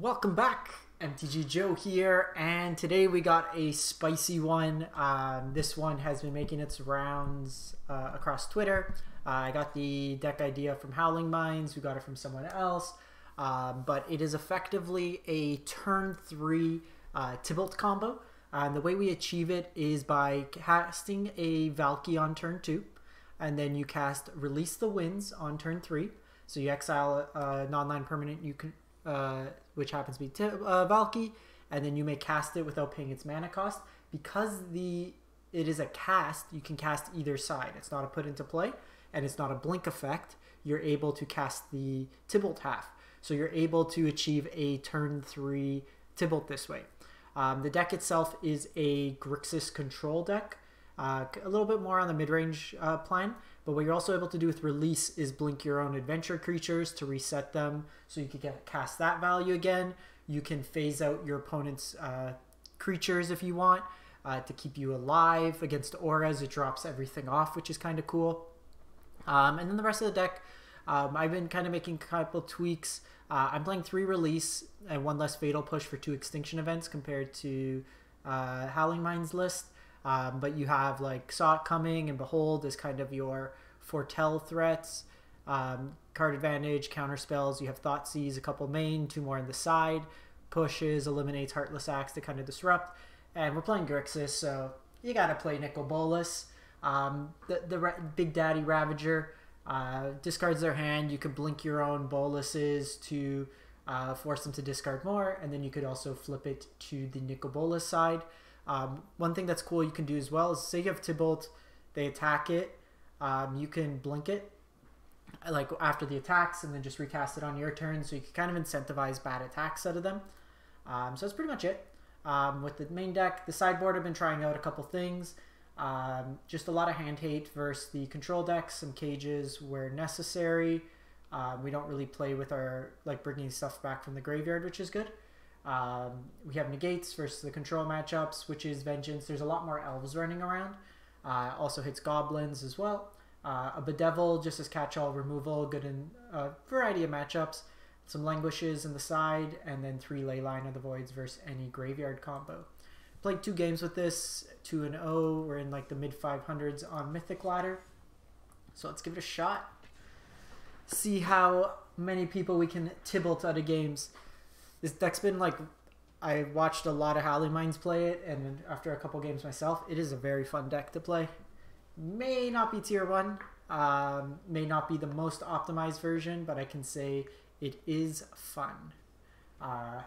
Welcome back, MTG Joe here, and today we got a spicy one. Um, this one has been making its rounds uh, across Twitter. Uh, I got the deck idea from Howling Minds, we got it from someone else, um, but it is effectively a turn three uh, Tibalt combo. And the way we achieve it is by casting a Valki on turn two, and then you cast Release the Winds on turn three. So you exile a non-land permanent you can uh, which happens to be t- uh, Valki, and then you may cast it without paying its mana cost. Because the it is a cast, you can cast either side. It's not a put into play, and it's not a blink effect. You're able to cast the Tibalt half, so you're able to achieve a turn three Tibalt this way. Um, the deck itself is a Grixis control deck, uh, a little bit more on the mid range uh, plan. But what you're also able to do with release is blink your own adventure creatures to reset them so you can get cast that value again. You can phase out your opponent's uh, creatures if you want uh, to keep you alive against auras. It drops everything off, which is kind of cool. Um, and then the rest of the deck, um, I've been kind of making a couple tweaks. Uh, I'm playing three release and one less fatal push for two extinction events compared to uh, Howling Minds list. Um, but you have like Saw It Coming and Behold as kind of your foretell threats. Um, card advantage, counter spells. You have thought Thoughtseize, a couple main, two more on the side. Pushes, eliminates Heartless Act to kind of disrupt. And we're playing Grixis, so you gotta play Nicol Bolas. Um, the the Ra- Big Daddy Ravager uh, discards their hand. You could blink your own Bolases to uh, force them to discard more, and then you could also flip it to the Nicol Bolas side. Um, one thing that's cool you can do as well is say you have Tibalt, they attack it, um, you can blink it like after the attacks and then just recast it on your turn so you can kind of incentivize bad attacks out of them. Um, so that's pretty much it. Um, with the main deck, the sideboard I've been trying out a couple things. Um, just a lot of hand hate versus the control decks, some cages where necessary. Um, we don't really play with our like bringing stuff back from the graveyard, which is good. Um, we have negates versus the control matchups, which is vengeance. There's a lot more elves running around. Uh, also hits goblins as well. Uh, a bedevil just as catch-all removal, good in a variety of matchups. Some languishes in the side, and then three leyline of the voids versus any graveyard combo. Played two games with this, two and zero. Oh. We're in like the mid 500s on Mythic Ladder, so let's give it a shot. See how many people we can tibalt out of games this deck's been like I watched a lot of Howling Minds play it, and after a couple games myself, it is a very fun deck to play. May not be tier one, um, may not be the most optimized version, but I can say it is fun. Uh,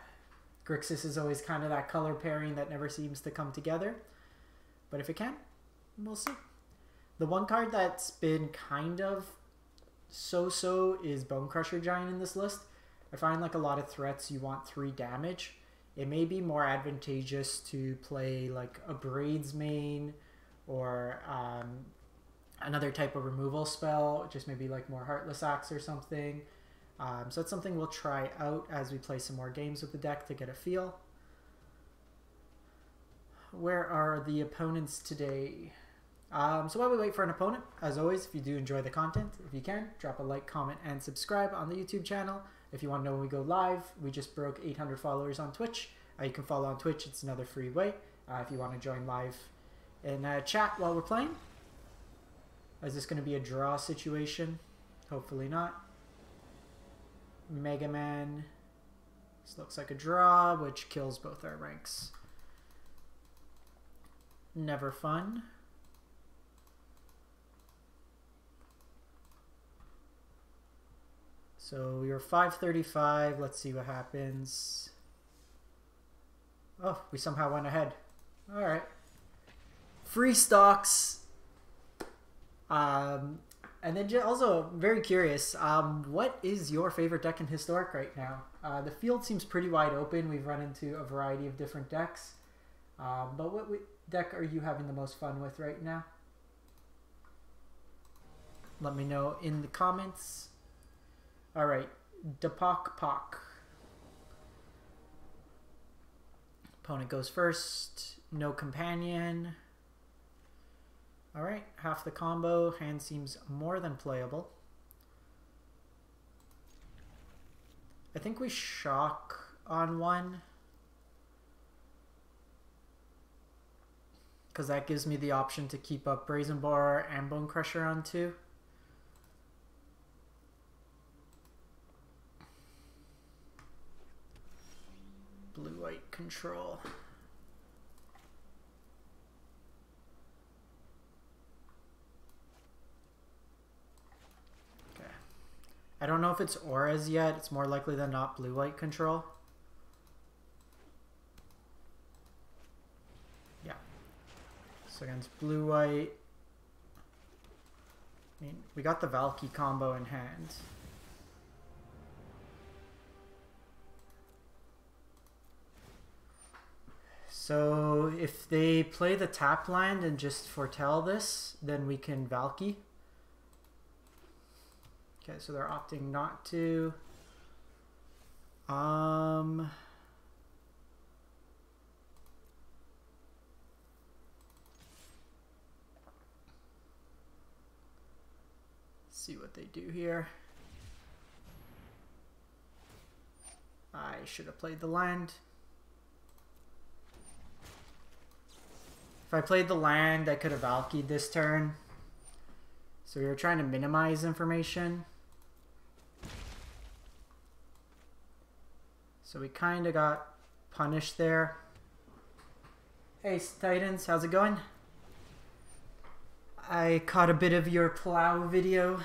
Grixis is always kind of that color pairing that never seems to come together, but if it can, we'll see. The one card that's been kind of so-so is Bonecrusher Giant in this list. I find like a lot of threats you want three damage. It may be more advantageous to play like a Braids main or um, another type of removal spell, just maybe like more Heartless Act or something. Um, so that's something we'll try out as we play some more games with the deck to get a feel. Where are the opponents today? Um, so while we wait for an opponent, as always, if you do enjoy the content, if you can, drop a like, comment, and subscribe on the YouTube channel. If you want to know when we go live, we just broke 800 followers on Twitch. Uh, you can follow on Twitch, it's another free way. Uh, if you want to join live in uh, chat while we're playing. Is this going to be a draw situation? Hopefully not. Mega Man. This looks like a draw, which kills both our ranks. Never fun. So we are 535. Let's see what happens. Oh, we somehow went ahead. All right. Free stocks. Um, and then also very curious. Um, what is your favorite deck in Historic right now? Uh, the field seems pretty wide open. We've run into a variety of different decks. Um, but what deck are you having the most fun with right now? Let me know in the comments. All right, Depok Pok. Opponent goes first. No companion. All right, half the combo. Hand seems more than playable. I think we shock on one. Because that gives me the option to keep up Brazen Borrower and Bone Crusher on two. Control. I don't know if it's auras yet. It's more likely than not blue-white control. Yeah. So against blue-white... I mean, we got the Valki combo in hand. So if they play the tap land and just foretell this, then we can Valki. Okay, so they're opting not to. Um, see what they do here. I should have played the land. If I played the land, I could have Valkied this turn. So we were trying to minimize information. So we kind of got punished there. Hey Titans, how's it going? I caught a bit of your plow video.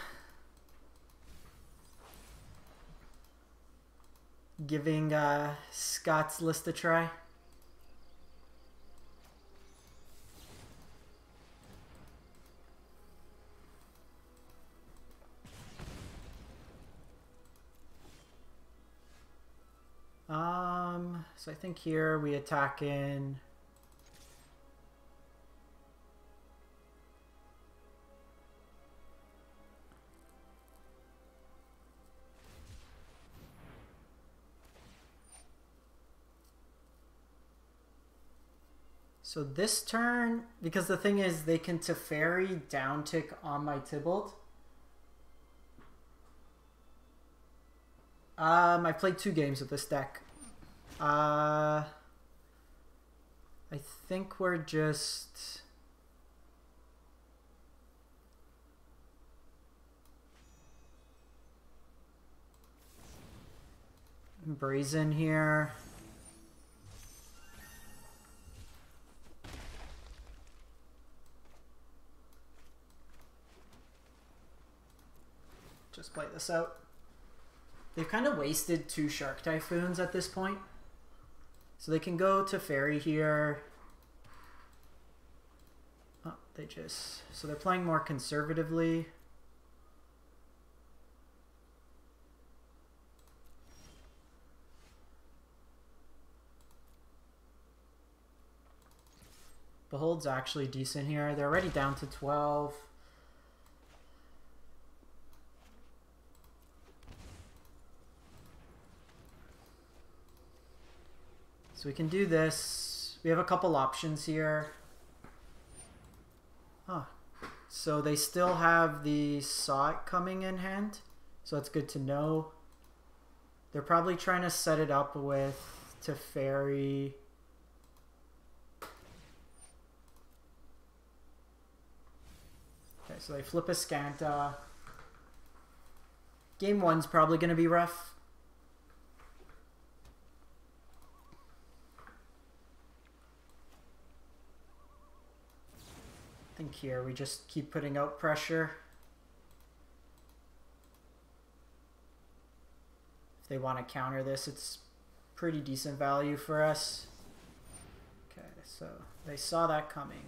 Giving uh, Scott's list a try. Um, so I think here we attack in... So this turn, because the thing is they can Teferi down tick on my Tibalt. Um, I've played two games with this deck. Uh, I think we're just... Brazen here. Just play this out. They've kind of wasted two Shark Typhoons at this point. So they can go Teferi here. Oh, they just... So they're playing more conservatively. Behold's actually decent here. They're already down to 12. So we can do this. We have a couple options here. Huh. So they still have the Sot coming in hand. So it's good to know. They're probably trying to set it up with Teferi. Okay, so they flip Azcanta. Game one's probably going to be rough. Think here we just keep putting out pressure. If they want to counter this, it's pretty decent value for us. Okay, so they saw that coming.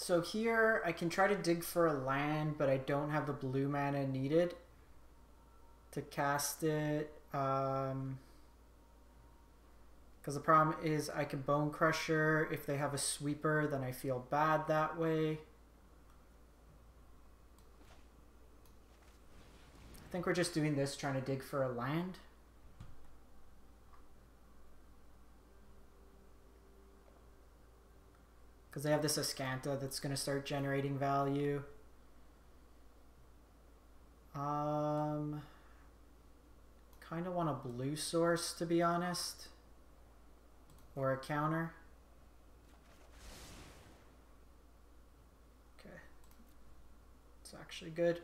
So here I can try to dig for a land, but I don't have the blue mana needed to cast it. Um, because the problem is I can Bone Crusher. If they have a Sweeper, then I feel bad that way. I think we're just doing this, trying to dig for a land. Because they have this Azcanta that's going to start generating value. Um, kind of want a blue source, to be honest. Or a counter. Okay. It's actually good.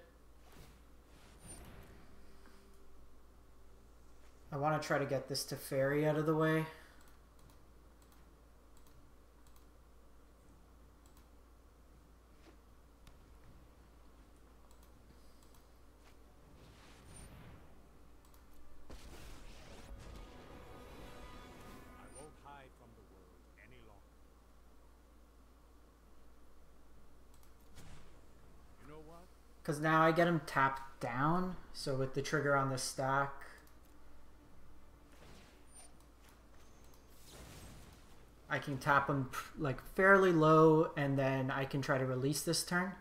I want to try to get this Teferi out of the way. Because now I get him tapped down, so with the trigger on the stack, I can tap him like fairly low and then I can try to release this turn.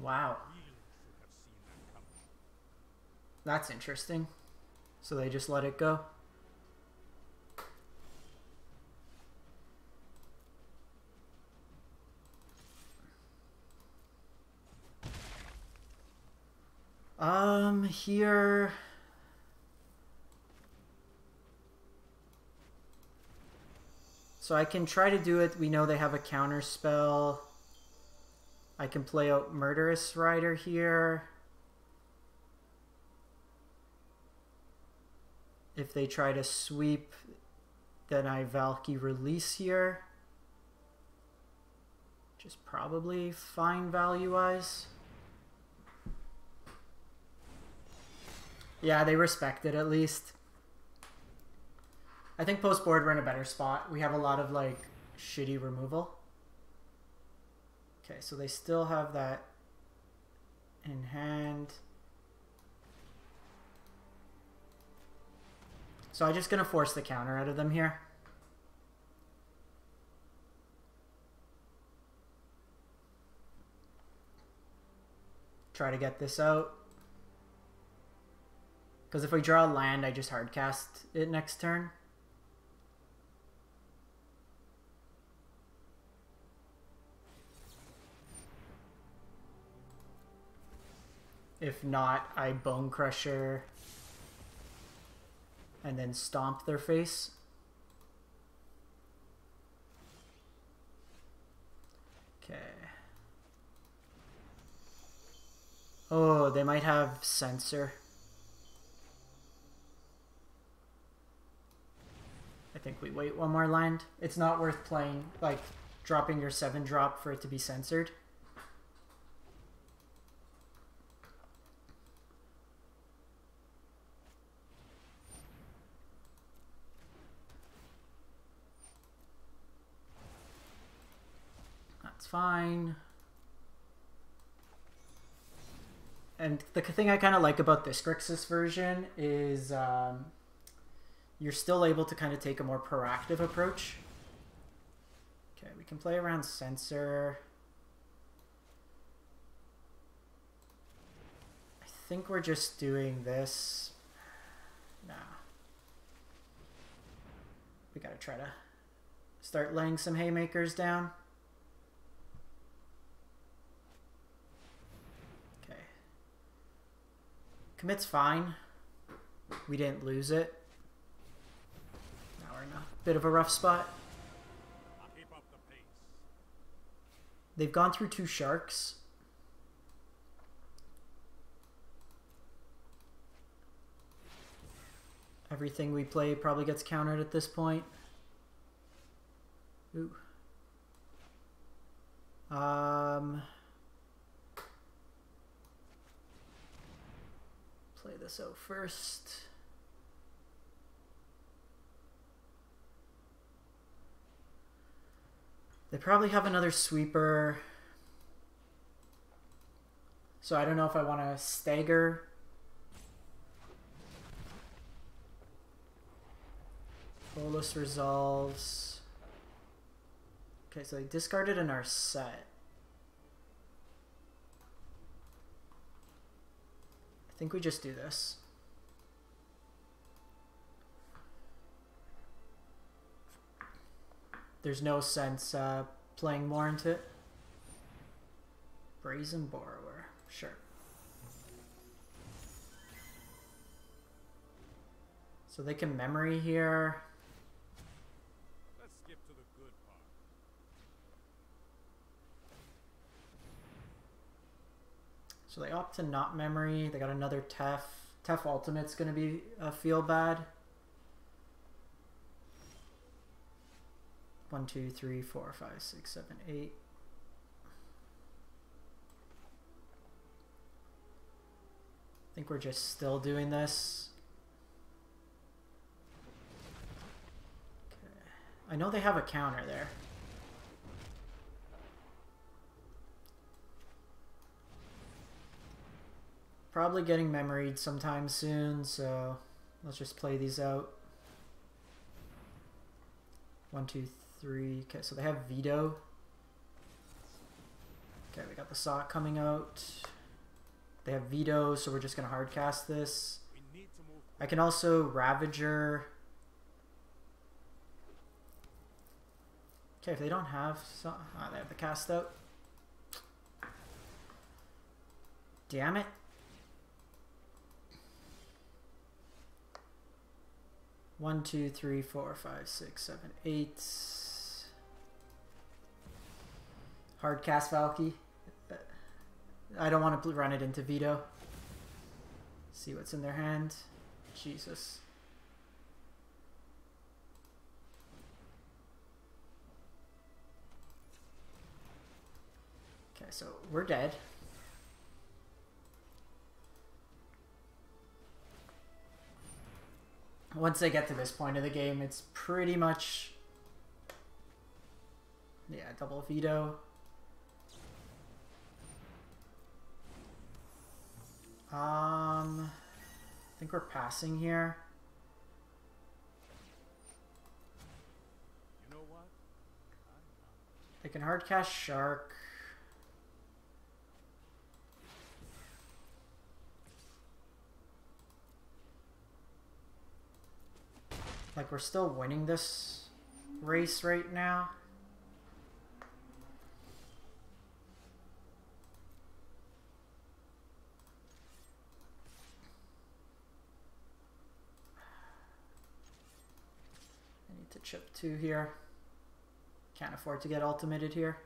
Wow. That's interesting. So they just let it go. Um, here... So I can try to do it. We know they have a counter spell. I can play out Murderous Rider here. If they try to sweep, then I Valki release here. Is probably fine value-wise. Yeah, they respect it at least. I think post board we're in a better spot. We have a lot of like shitty removal. Okay, so they still have that in hand. So I'm just going to force the counter out of them here. Try to get this out. Because if I draw land, I just hardcast it next turn. If not, I Bone Crusher and then stomp their face. Okay. Oh, they might have Censor. Think we wait one more land. It's not worth playing, like, dropping your 7 drop for it to be censored. That's fine. And the thing I kind of like about this Grixis version is um, you're still able to kind of take a more proactive approach. Okay, we can play around Censor. I think we're just doing this. Nah. We gotta try to start laying some haymakers down. Okay. Commit's fine. We didn't lose it bit of a rough spot. They've gone through two sharks. Everything we play probably gets countered at this point. Ooh. Um, play this out first. They probably have another sweeper. So I don't know if I want to stagger. Bolas resolves. Okay, so they discarded in our set. I I think we just do this. There's no sense uh, playing more into it. Brazen Borrower, sure. So they can memory here. Let's skip to the good part. So they opt to not memory. They got another Tef. Tef Ultimate's gonna be uh, feel bad. One, two, three, four, five, six, seven, eight. I think we're just still doing this. Okay. I know they have a counter there. Probably getting memoried sometime soon, so let's just play these out. One, two, three. Okay, so they have veto. Okay, we got the sock coming out. They have veto, so we're just gonna hard cast this. I can also Ravager. Okay, if they don't have, so ah, they have the cast out. Damn it. One, two, three, four, five, six, seven, eight. Hard cast Valki. I don't want to run it into Veto. See what's in their hand. Jesus. Okay, so we're dead. Once they get to this point of the game, it's pretty much yeah, double veto. Um, I think we're passing here. You know what? They can hard cast Shark. Like, we're still winning this race right now. Chip two here. Can't afford to get ultimated here.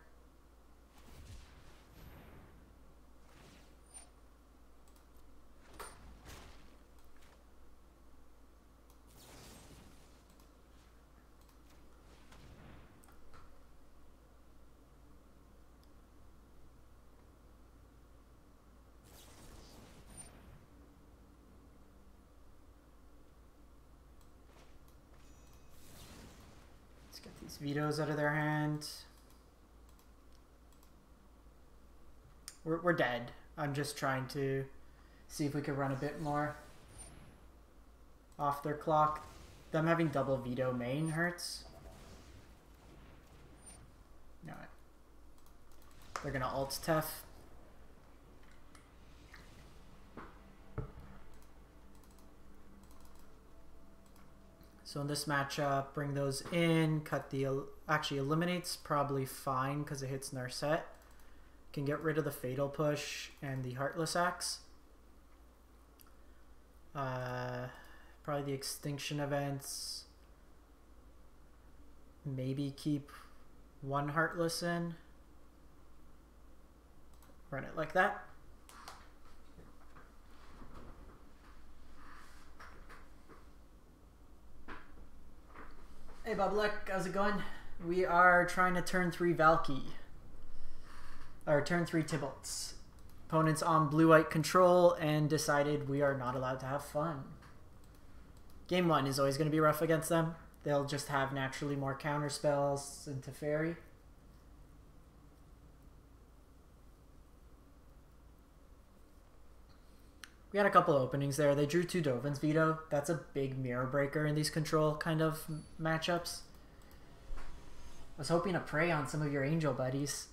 Vetoes out of their hand. We're, we're dead. I'm just trying to see if we could run a bit more off their clock. Them having double veto main hurts. No. They're gonna alt Tef. So in this matchup, bring those in, cut the, actually eliminates probably fine because it hits Narset. Can get rid of the Fatal Push and the Heartless Act. Uh, probably the Extinction events. Maybe keep one Heartless in. Run it like that. Hey Boblek, how's it going? We are trying to turn three Valki. Or turn three Tibalts. Opponents on blue white control and decided we are not allowed to have fun. Game one is always going to be rough against them. They'll just have naturally more counter spells into Fairy. we had a couple of openings there. They drew two Dovins Veto. That's a big mirror breaker in these control kind of matchups. I was hoping to prey on some of your angel buddies.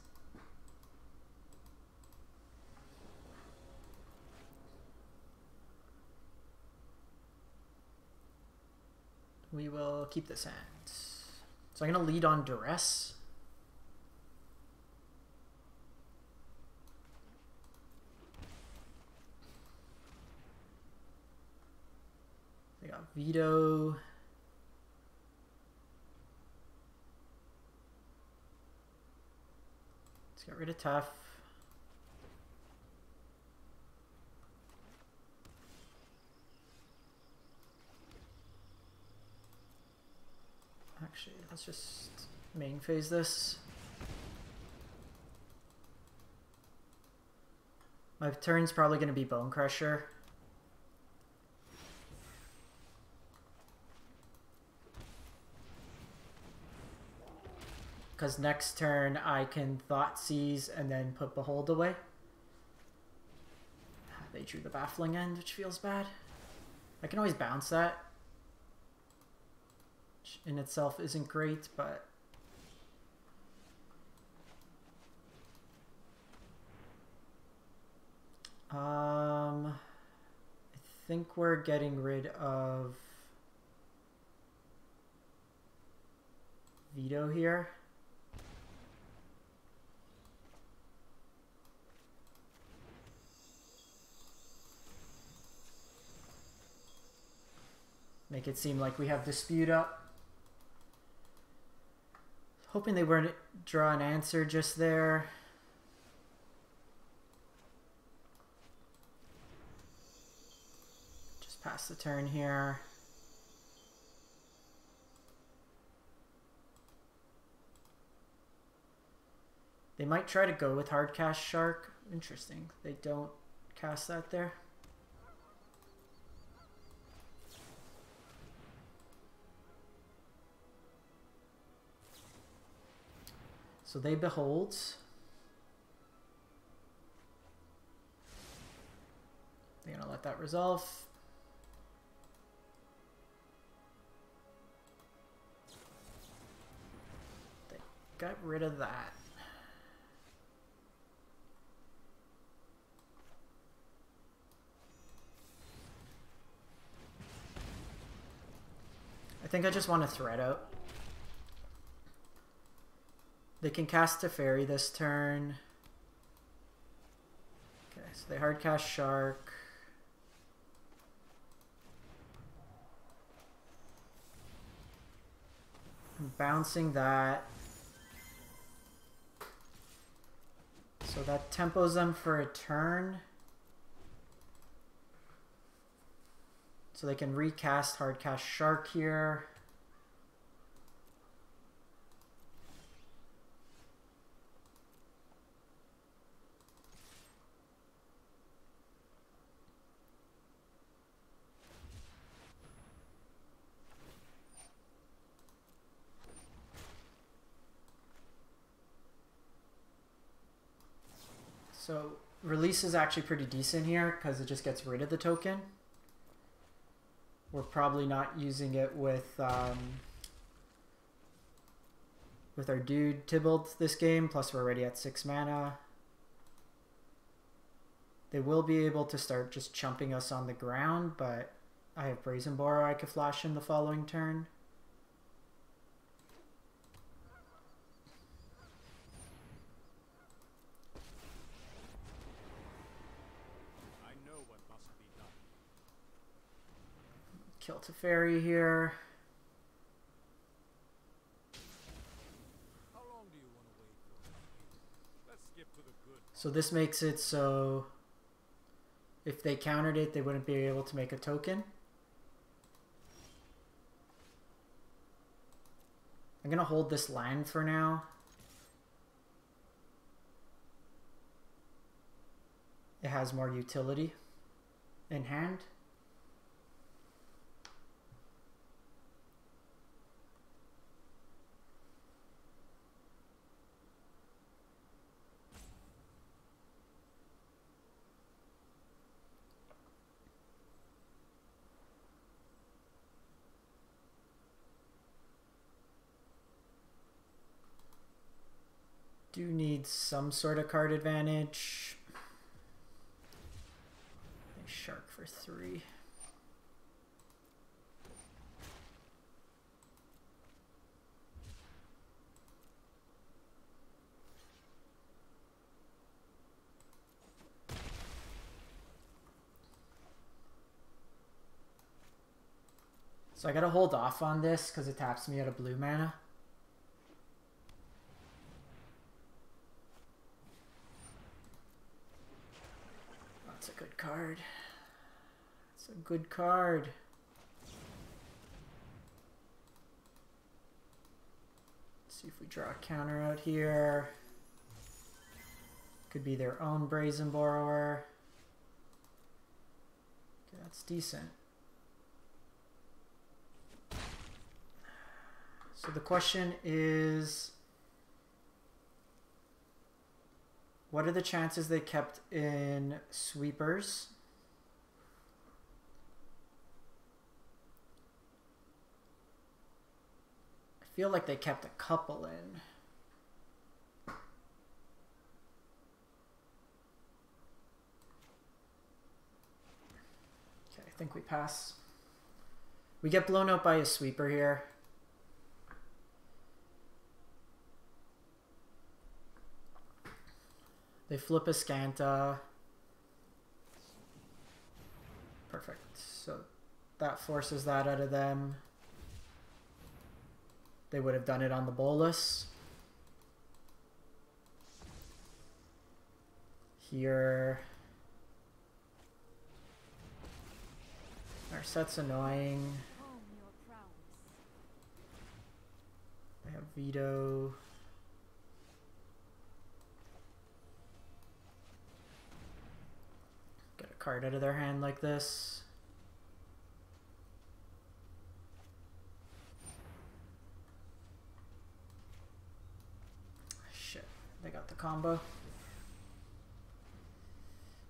We will keep this hand. So I'm going to lead on Duress. They got Veto. Let's get rid of Tough. Actually, let's just main phase this. My turn's probably going to be Bone Crusher. Because next turn I can Thought Seize and then put Behold away. They drew the Baffling End, which feels bad. I can always bounce that. Which in itself isn't great, but... Um, I think we're getting rid of Veto here. Make it seem like we have dispute up. Hoping they wouldn't draw an answer just there. Just pass the turn here. They might try to go with hard cast shark. Interesting. They don't cast that there. So they behold. They're gonna let that resolve. They got rid of that. I think I just want to thread out. They can cast Teferi this turn. Okay, so they hard cast Shark. I'm bouncing that. So that tempos them for a turn. So they can recast hard cast Shark here. So release is actually pretty decent here because it just gets rid of the token. We're probably not using it with um, with our dude Tibalt this game, plus we're already at 6 mana. They will be able to start just chumping us on the ground, but I have Brazen Borrower I could flash in the following turn. Kill Teferi here. So this makes it so if they countered it, they wouldn't be able to make a token. I'm going to hold this land for now. It has more utility in hand. You need some sort of card advantage. Shark for three. So I gotta hold off on this because it taps me out of blue mana. Card. It's a good card. Let's see if we draw a counter out here. Could be their own Brazen Borrower. Okay, that's decent. So the question is what are the chances they kept in sweepers? I feel like they kept a couple in. Okay, I think we pass. We get blown out by a sweeper here. They flip Azcanta. Perfect. So that forces that out of them. They would have done it on the Bolas. Here. Narset's annoying. They have veto. Get a card out of their hand like this. Shit, they got the combo.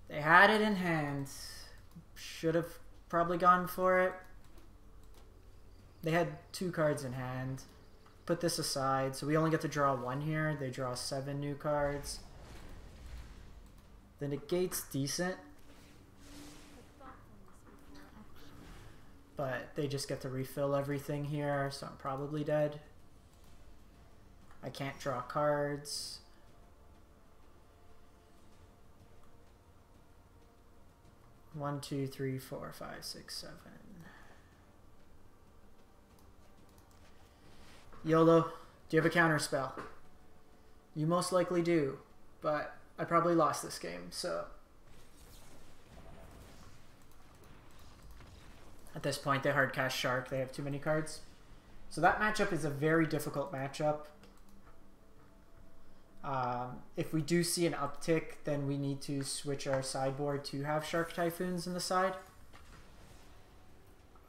They had it in hand. Should have probably gone for it. They had two cards in hand. Put this aside. So we only get to draw one here. They draw seven new cards. The negate's decent, Put thoughtfulness before action. But they just get to refill everything here, so I'm probably dead. I can't draw cards. One, two, three, four, five, six, seven. YOLO, do you have a counter spell? You most likely do, but I probably lost this game, so. At this point, they hard cast Shark, they have too many cards. So that matchup is a very difficult matchup. Um, if we do see an uptick, then we need to switch our sideboard to have Shark Typhoons in the side.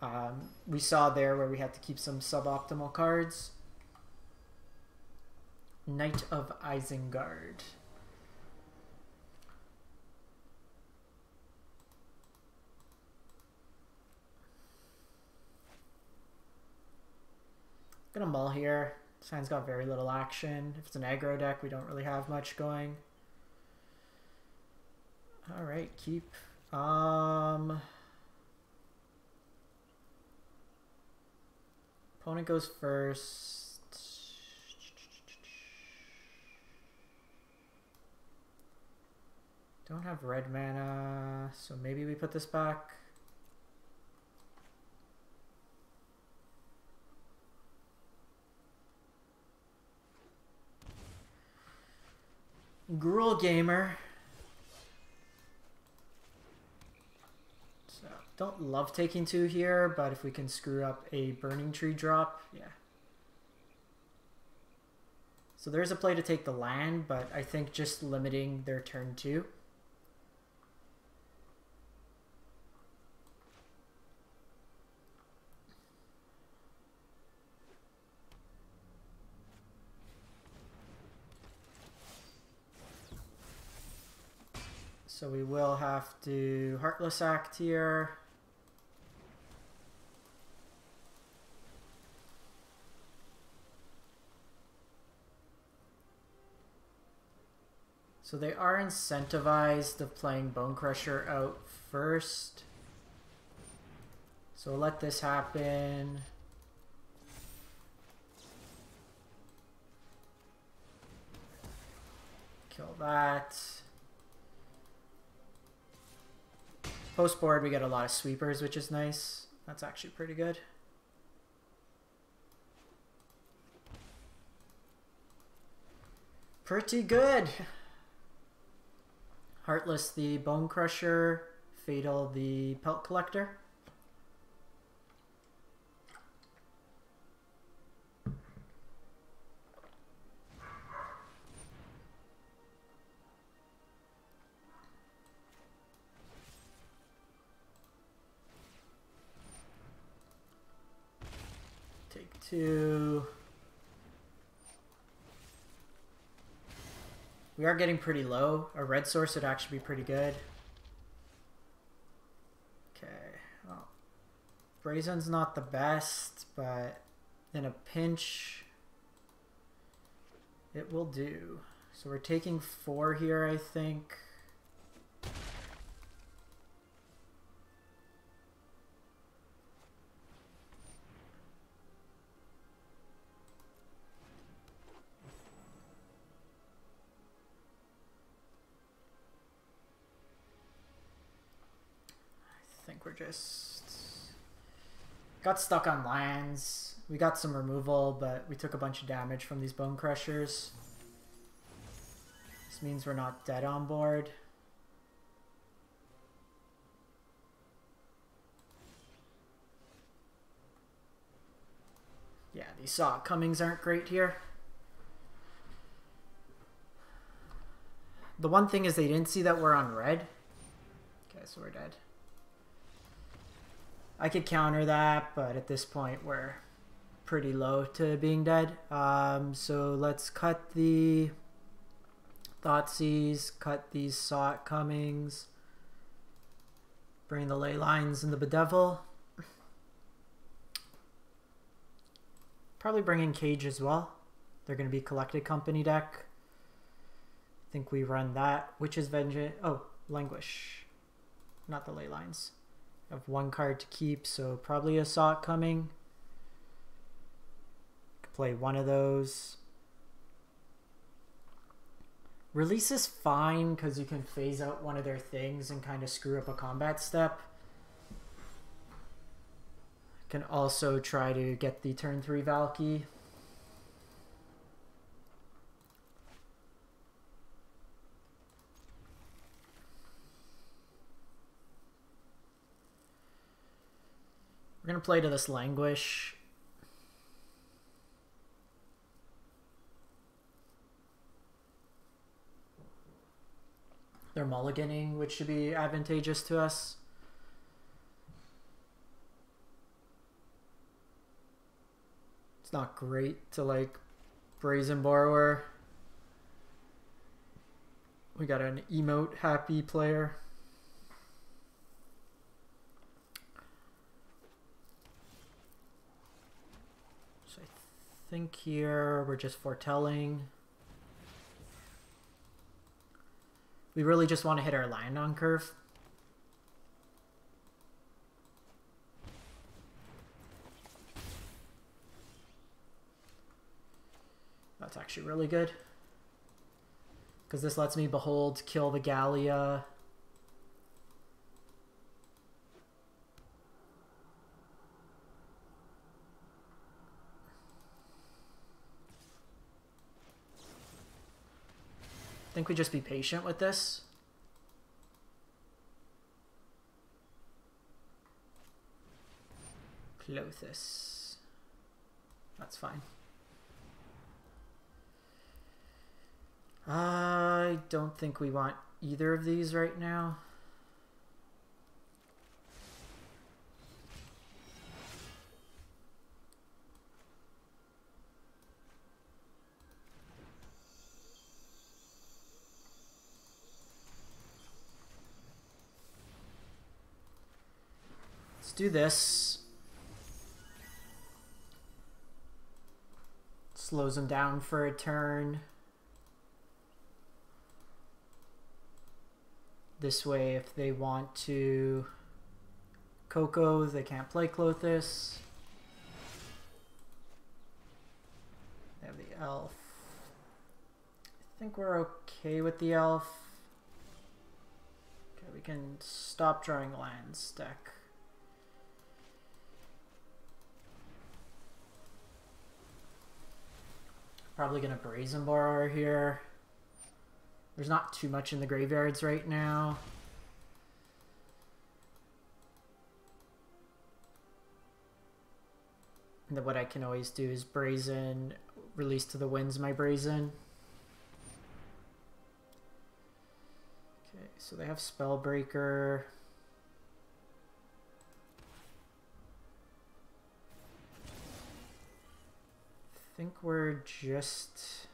Um, we saw there where we had to keep some suboptimal cards. Knight of Isengard. Gonna mull here. This hand's got very little action. If it's an aggro deck, we don't really have much going. Alright, keep. Um Opponent goes first. Don't have red mana, so maybe we put this back. Gruul Gamer. So, don't love taking two here, but if we can screw up a Burning Tree drop, yeah. So there's a play to take the land, but I think just limiting their turn two. So we will have to Heartless Act here. So they are incentivized of playing Bone Crusher out first. So we'll let this happen. Kill that. Post board, we get a lot of sweepers, which is nice. That's actually pretty good. Pretty good. Heartless the Bone Crusher, Fatal the Pelt Collector. Two. We are getting pretty low. A red source would actually be pretty good. Okay. Brazen's not the best, but in a pinch, it will do. So we're taking four here, I think. Got stuck on lands. We got some removal, but we took a bunch of damage from these bone crushers. This means we're not dead on board. Yeah, these saw comings aren't great here. The one thing is they didn't see that we're on red. Okay, so we're dead. I could counter that, but at this point we're pretty low to being dead. Um, so let's cut the Thoughtseize, cut these Saw Comings, bring the Ley Lines and the Bedevil. Probably bring in Cage as well. They're going to be Collected Company deck. I think we run that. Witch's Vengeance. Oh, Languish. Not the Ley Lines. Have one card to keep, so probably a Saw coming. Could play one of those. Release is fine because you can phase out one of their things and kind of screw up a combat step. Can also try to get the turn 3 Valki. We're gonna play to this languish. They're mulliganing, which should be advantageous to us. It's not great to like brazen borrower. We got an emote happy player. So I think here we're just foretelling. We really just want to hit our land on curve. That's actually really good. Because this lets me behold, kill the Gallia. Think we just be patient with this. Klothys. That's fine. I don't think we want either of these right now. Do this. Slows them down for a turn. This way, if they want to Coco, they can't play Klothys. They have the elf. I think we're okay with the elf. Okay, we can stop drawing lands deck. Probably gonna Brazen Borrower here. There's not too much in the graveyards right now. And then what I can always do is brazen, release to the winds my brazen. Okay, so they have Spellbreaker. Think we're just...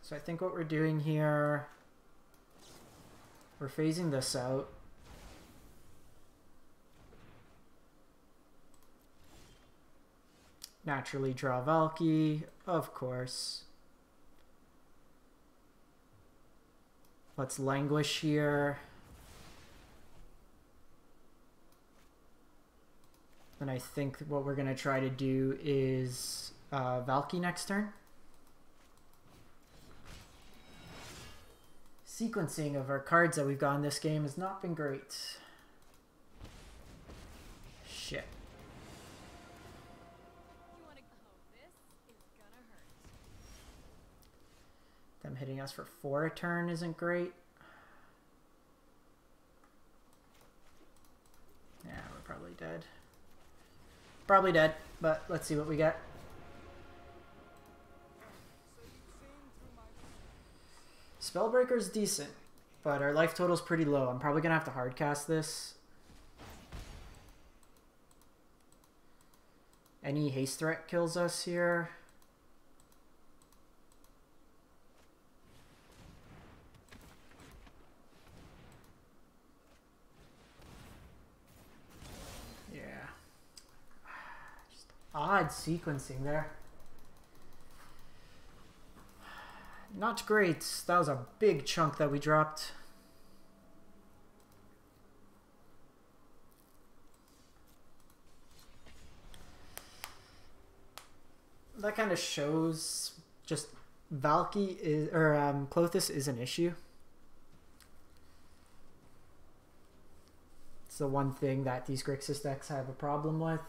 So I think what we're doing here, we're phasing this out. Naturally draw Valki, of course. Let's languish here. And I think what we're going to try to do is uh, Valki next turn. Sequencing of our cards that we've got in this game has not been great. Shit. Them hitting us for four a turn isn't great. Yeah, we're probably dead. Probably dead, but let's see what we get. Spellbreaker's decent, but our life total's pretty low. I'm probably gonna have to hardcast this. Any haste threat kills us here. Yeah. Just odd sequencing there. Not great. That was a big chunk that we dropped. That kind of shows just Valki is or um, Klothys is an issue. It's the one thing that these Grixis decks have a problem with.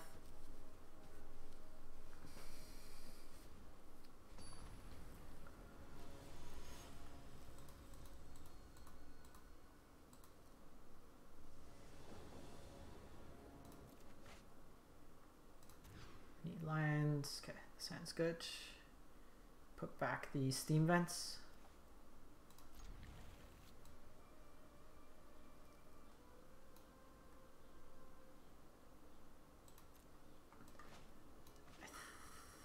Need lands. Okay, good. Put back the steam vents. I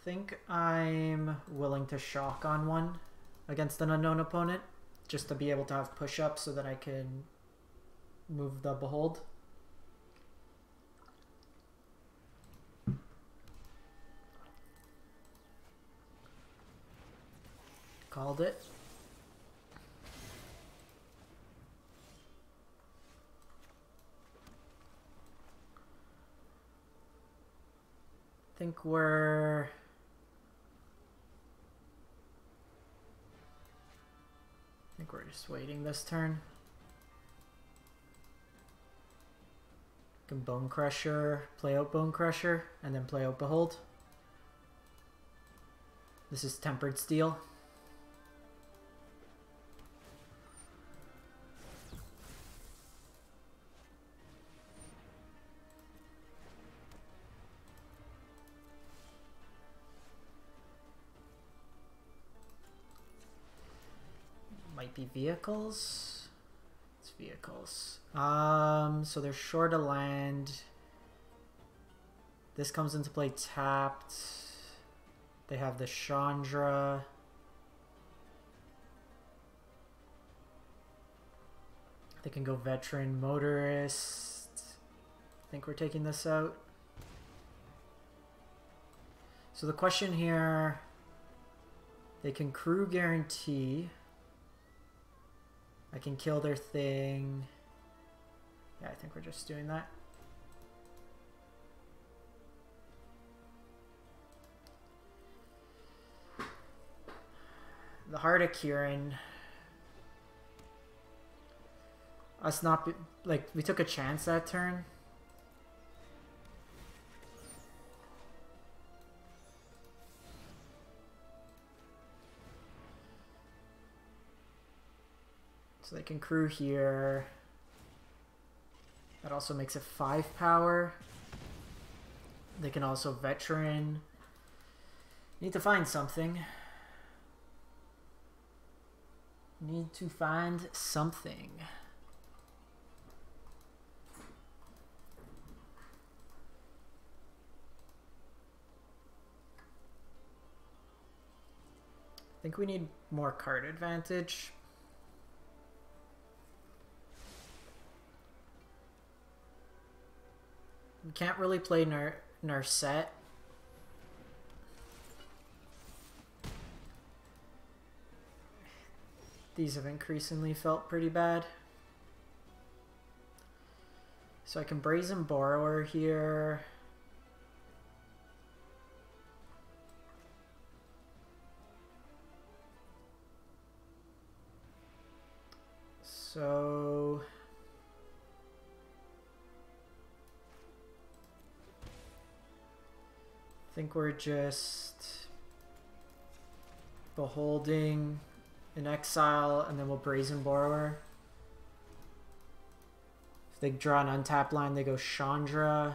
think I'm willing to shock on one against an unknown opponent just to be able to have push up so that I can move the behold. It. think we're I think we're just waiting this turn. Can Bone Crusher, play out Bone Crusher, and then play out Behold. This is Tempered Steel. Be vehicles. It's vehicles. Um, so they're short of land. This comes into play tapped. They have the Chandra. They can go veteran motorist. I think we're taking this out. So the question here, they can crew guarantee. I can kill their thing. Yeah, I think we're just doing that. The Heart of Kiran. Us not be, like we took a chance that turn. So they can crew here. That also makes it 5 power. They can also veteran. Need to find something. Need to find something. I think we need more card advantage. We can't really play Nar Narset. These have increasingly felt pretty bad. So I can Brazen Borrower here. So... think we're just beholding an exile and then we'll brazen borrower. If they draw an untapped line, they go Chandra.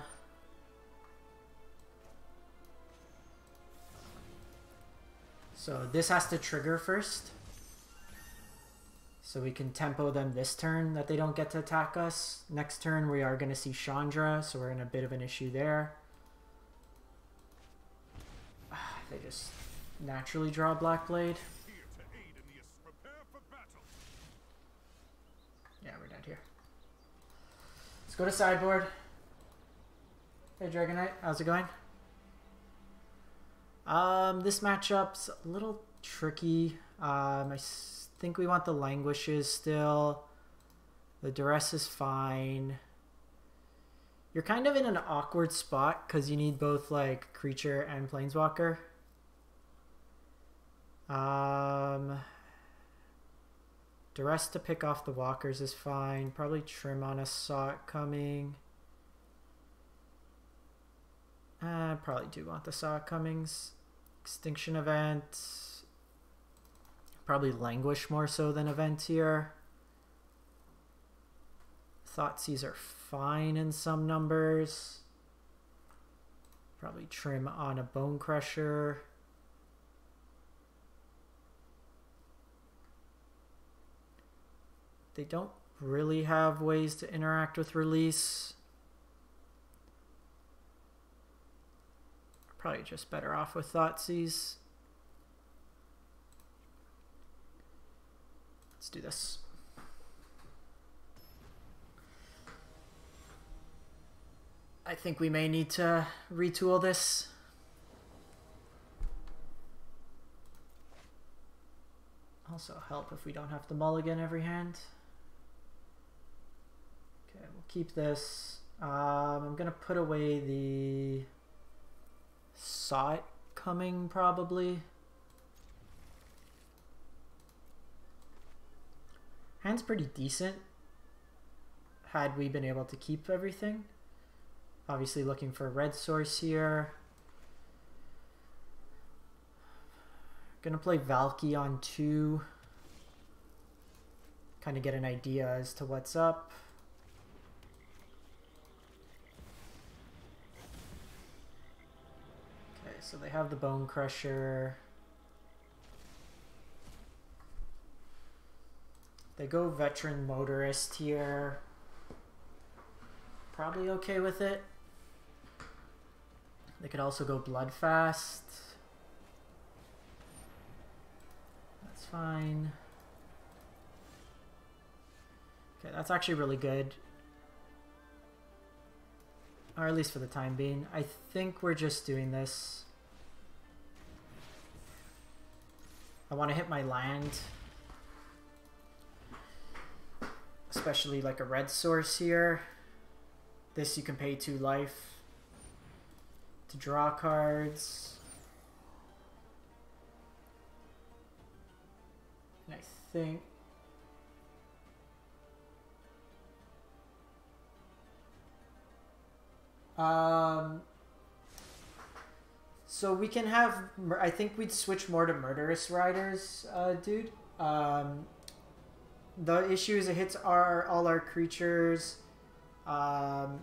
So this has to trigger first. So we can tempo them this turn that they don't get to attack us. Next turn we are going to see Chandra, so we're in a bit of an issue there. They just naturally draw Black Blade. Yeah, we're dead here. Let's go to sideboard. Hey Dragonite, how's it going? Um, this matchup's a little tricky. Um, I think we want the languishes still. The duress is fine. You're kind of in an awkward spot because you need both like creature and planeswalker. Um, Duress to pick off the walkers is fine. Probably trim on a it coming. I probably do want the saw comings. Extinction event. Probably languish more so than event here. Thoughtseize are fine in some numbers. Probably trim on a bone crusher. They don't really have ways to interact with release. Probably just better off with Thoughtseize. Let's do this. I think we may need to retool this. Also help if we don't have to mulligan every hand. Keep this. Um, I'm gonna put away the saw it coming probably. Hand's pretty decent. Had we been able to keep everything. Obviously looking for a red source here. Gonna play Valki on two. Kind of get an idea as to what's up. Okay, so they have the Bone Crusher. They go Veteran Motorist here. Probably okay with it. They could also go Bloodfast. That's fine. Okay, that's actually really good. Or at least for the time being. I think we're just doing this. I want to hit my land. Especially like a red source here. This you can pay two life to draw cards. And I think um so we can have I think we'd switch more to murderous riders, uh, dude. Um the issue is it hits our all our creatures. Um,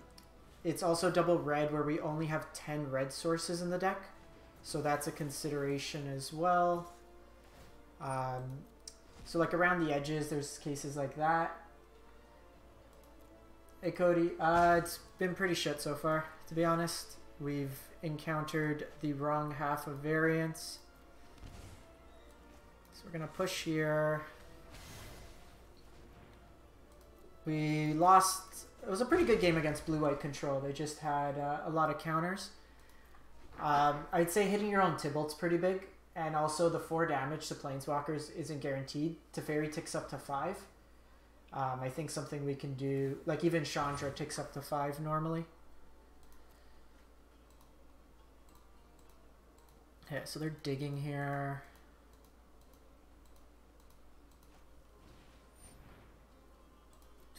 it's also double red where we only have 10 red sources in the deck. So that's a consideration as well. Um, so like around the edges, there's cases like that. Hey Cody, uh, it's been pretty shit so far, to be honest. We've encountered the wrong half of variance. So we're gonna push here. We lost. It was a pretty good game against Blue White Control. They just had uh, a lot of counters. Um, I'd say hitting your own Tibalt's pretty big, and also the four damage to Planeswalkers isn't guaranteed. Teferi ticks up to five. Um, I think something we can do, like even Chandra ticks up to five normally. Yeah, so they're digging here.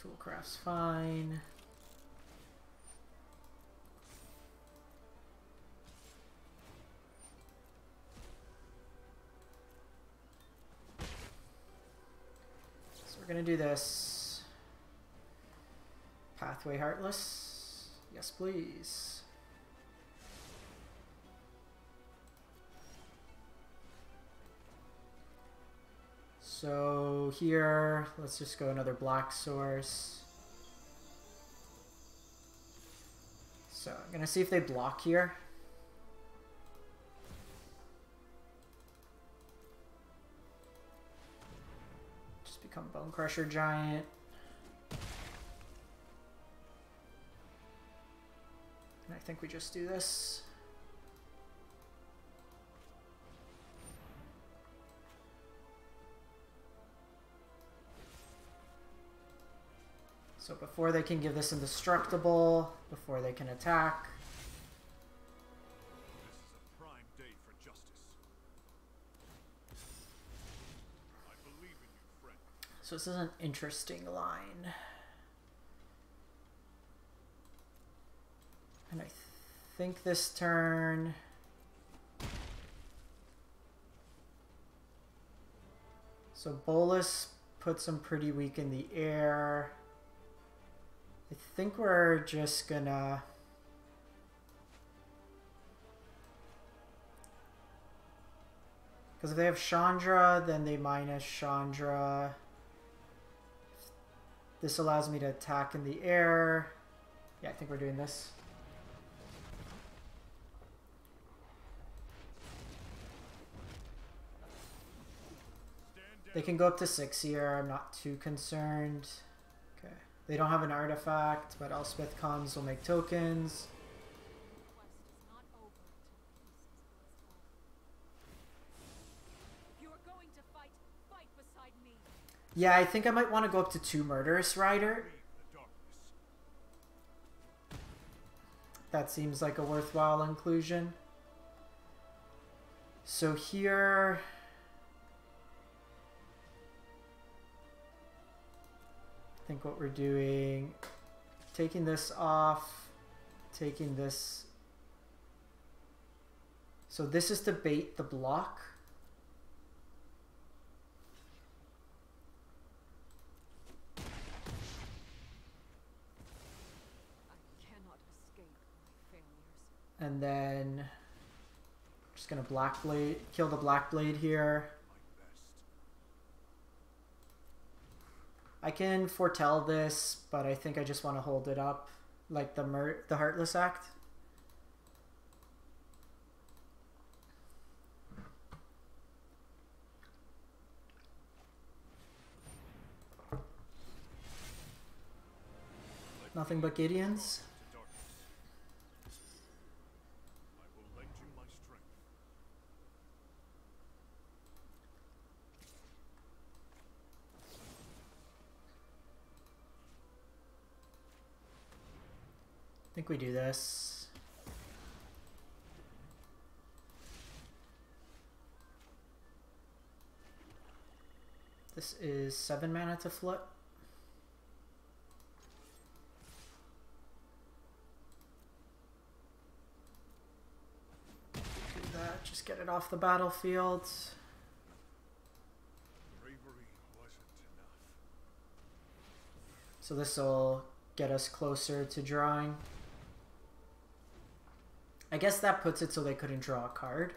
Toolcraft's fine. So we're gonna do this. Pathway Heartless. Yes, please. So here, let's just go another block source. So I'm gonna see if they block here. Just become Bone Crusher Giant. And I think we just do this. So before they can give this indestructible, before they can attack, so this is an interesting line. And I think this turn. So Bolas puts them pretty weak in the air. I think we're just gonna. Because if they have Chandra, then they minus Chandra. This allows me to attack in the air. Yeah, I think we're doing this. They can go up to six here. I'm not too concerned. They don't have an artifact, but Elspeth comes will make tokens. Yeah, I think I might want to go up to two Murderous Rider. That seems like a worthwhile inclusion. So here. Think what we're doing, taking this off, taking this. So this is to bait the block. And then just gonna black blade kill the black blade here. My best. I can foretell this, but I think I just want to hold it up, like the the Heartless Act. Nothing but Gideons. To darkness. I will lend you my strength. I think we do this. This is seven mana to flip. Do that, just get it off the battlefield. So this will get us closer to drawing. I guess that puts it so they couldn't draw a card.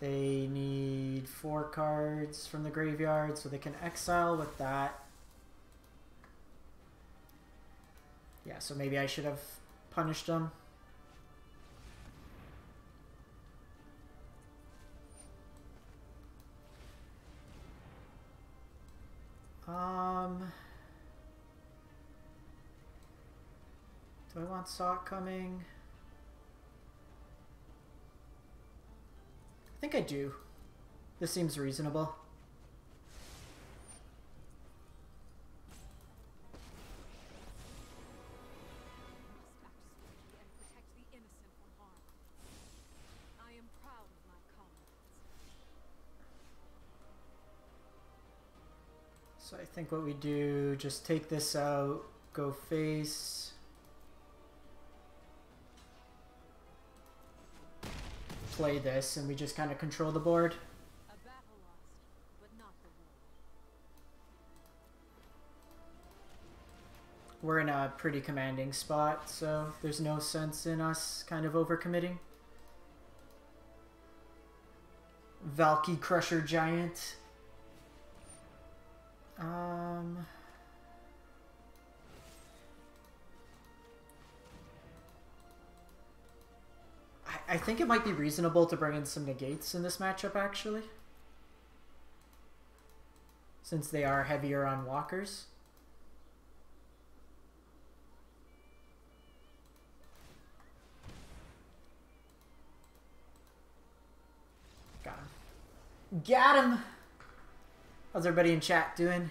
They need four cards from the graveyard, so they can exile with that. Yeah, so maybe I should have punished them. Um, do I want Sock coming? I think I do. This seems reasonable. So I think what we do, just take this out, go face. Play this, and we just kind of control the board. We're in a pretty commanding spot, so there's no sense in us kind of overcommitting. Valky Crusher Giant. Um. I, I think it might be reasonable to bring in some negates in this matchup, actually. Since they are heavier on walkers. Got him. Got him! How's everybody in chat doing?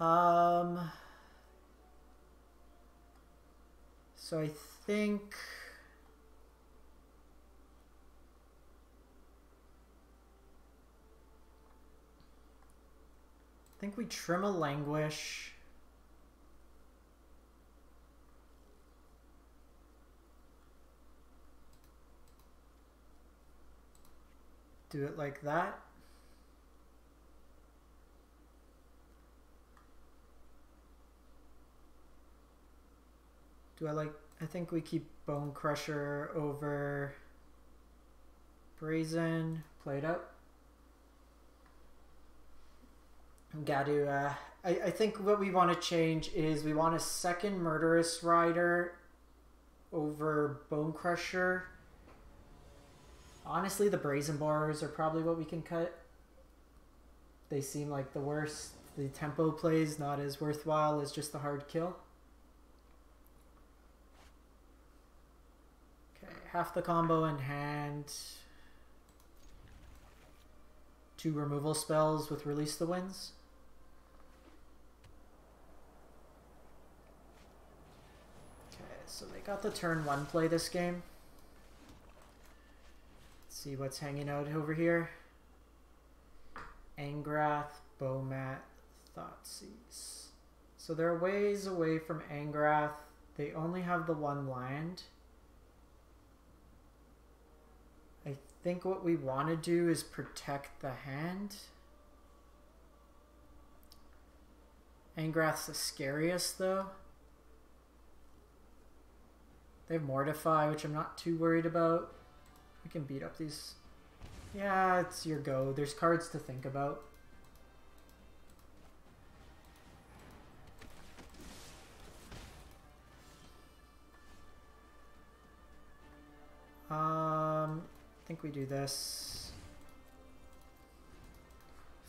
Um. So I think. Think we trim a languish. Do it like that. Do I like? I think we keep Bone Crusher over Brazen. Play it out. Got to. Uh, I I think what we want to change is we want a second Murderous Rider over Bone Crusher. Honestly, the Brazen Borrowers are probably what we can cut. They seem like the worst. The tempo plays not as worthwhile as just the hard kill. Okay, half the combo in hand. Two removal spells with Release the Winds. Okay, so they got the turn one play this game. Let's see what's hanging out over here. Angrath, Bomat, Thoughtseize. So they're ways away from Angrath. They only have the one land. I think what we want to do is protect the hand. Angrath's the scariest though. They have Mortify, which I'm not too worried about. We can beat up these. Yeah, it's your go. There's cards to think about. Um, I think we do this.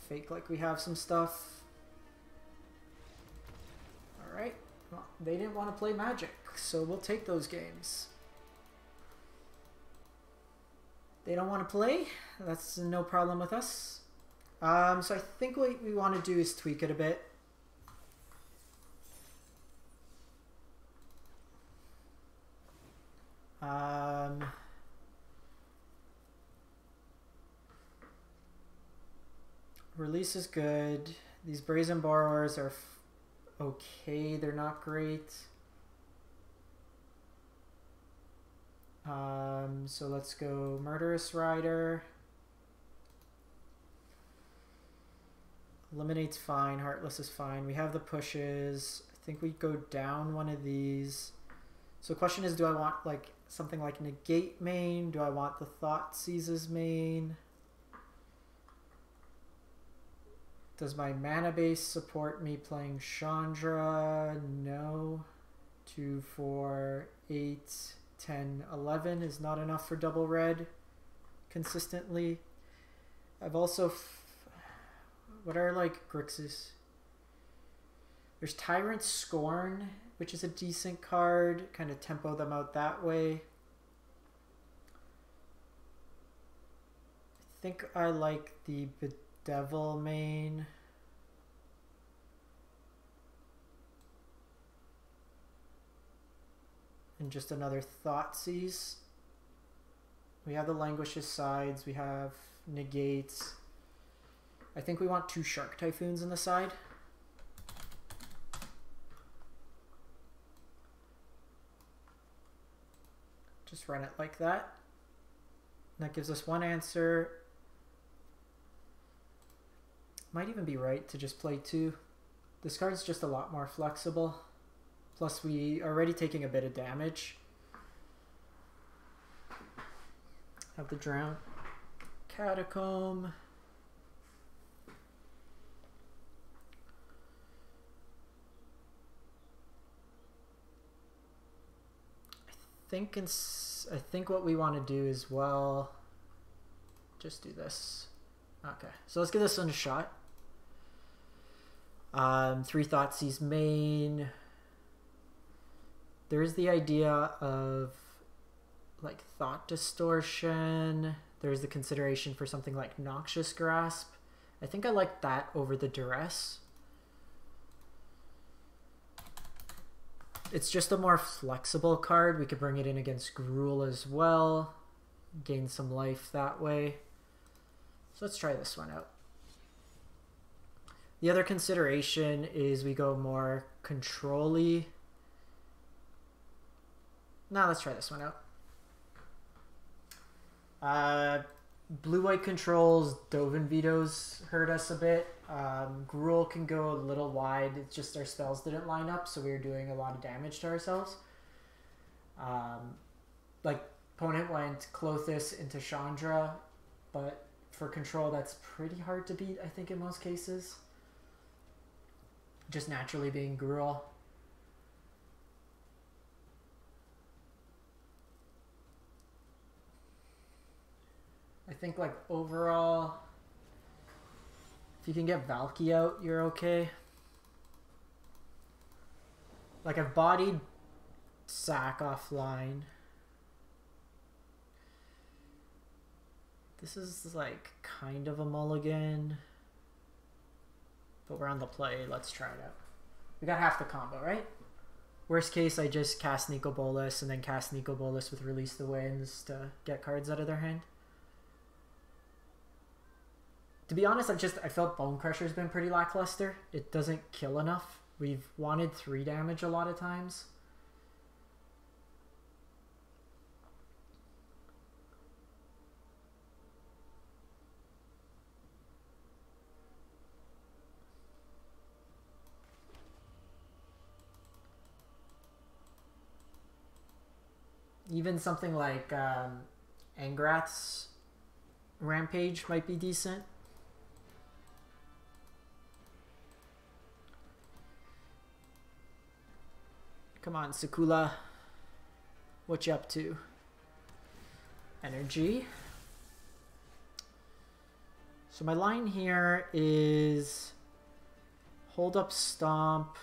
Fake like we have some stuff. Alright. Well, they didn't want to play Magic, so we'll take those games. They don't want to play. That's no problem with us. Um, so I think what we want to do is tweak it a bit. Um, release is good. These brazen borrowers are okay. They're not great. Um, so let's go Murderous Rider. Eliminate's fine. Heartless is fine. We have the pushes. I think we go down one of these. So question is, do I want like something like negate main? Do I want the thought seizes main? Does my mana base support me playing Chandra? No. 2, 4, 8, 10, 11 is not enough for double red consistently. I've also. What are like Grixis? There's Tyrant Scorn, which is a decent card. Kind of tempo them out that way. I think I like the Bedevil main. And just another Thoughtseize. We have the Languish's sides. We have Negates. I think we want two Shark Typhoons in the side. Just run it like that. That gives us one answer. Might even be right to just play two. This card's just a lot more flexible. Plus we are already taking a bit of damage. Have the drown. Catacomb. I think I think what we want to do is well just do this. Okay. So let's give this one a shot. Um, three Thoughtseize main. There is the idea of like thought distortion. There's the consideration for something like noxious grasp. I think I like that over the duress. It's just a more flexible card. We could bring it in against Gruul as well. Gain some life that way. So let's try this one out. The other consideration is we go more control-y. Now let's try this one out. Uh, blue white controls, Dovin vetoes hurt us a bit. Um, Gruul can go a little wide. It's just our spells didn't line up, so we were doing a lot of damage to ourselves. Um, like opponent went Klothys into Chandra, but for control that's pretty hard to beat. I think in most cases. Just naturally being Gruul. I think like overall, if you can get Valki out, you're okay. Like I've bodied Sack offline. This is like kind of a mulligan. But we're on the play. Let's try it out. We got half the combo, right? Worst case, I just cast Nicol Bolas and then cast Nicol Bolas with Release the Winds to get cards out of their hand. To be honest, I've just I felt Bone Crusher's been pretty lackluster. It doesn't kill enough. We've wanted three damage a lot of times. Even something like um, Angrath's Rampage might be decent. Come on, Sakula. What you up to? Energy. So my line here is hold up stomp.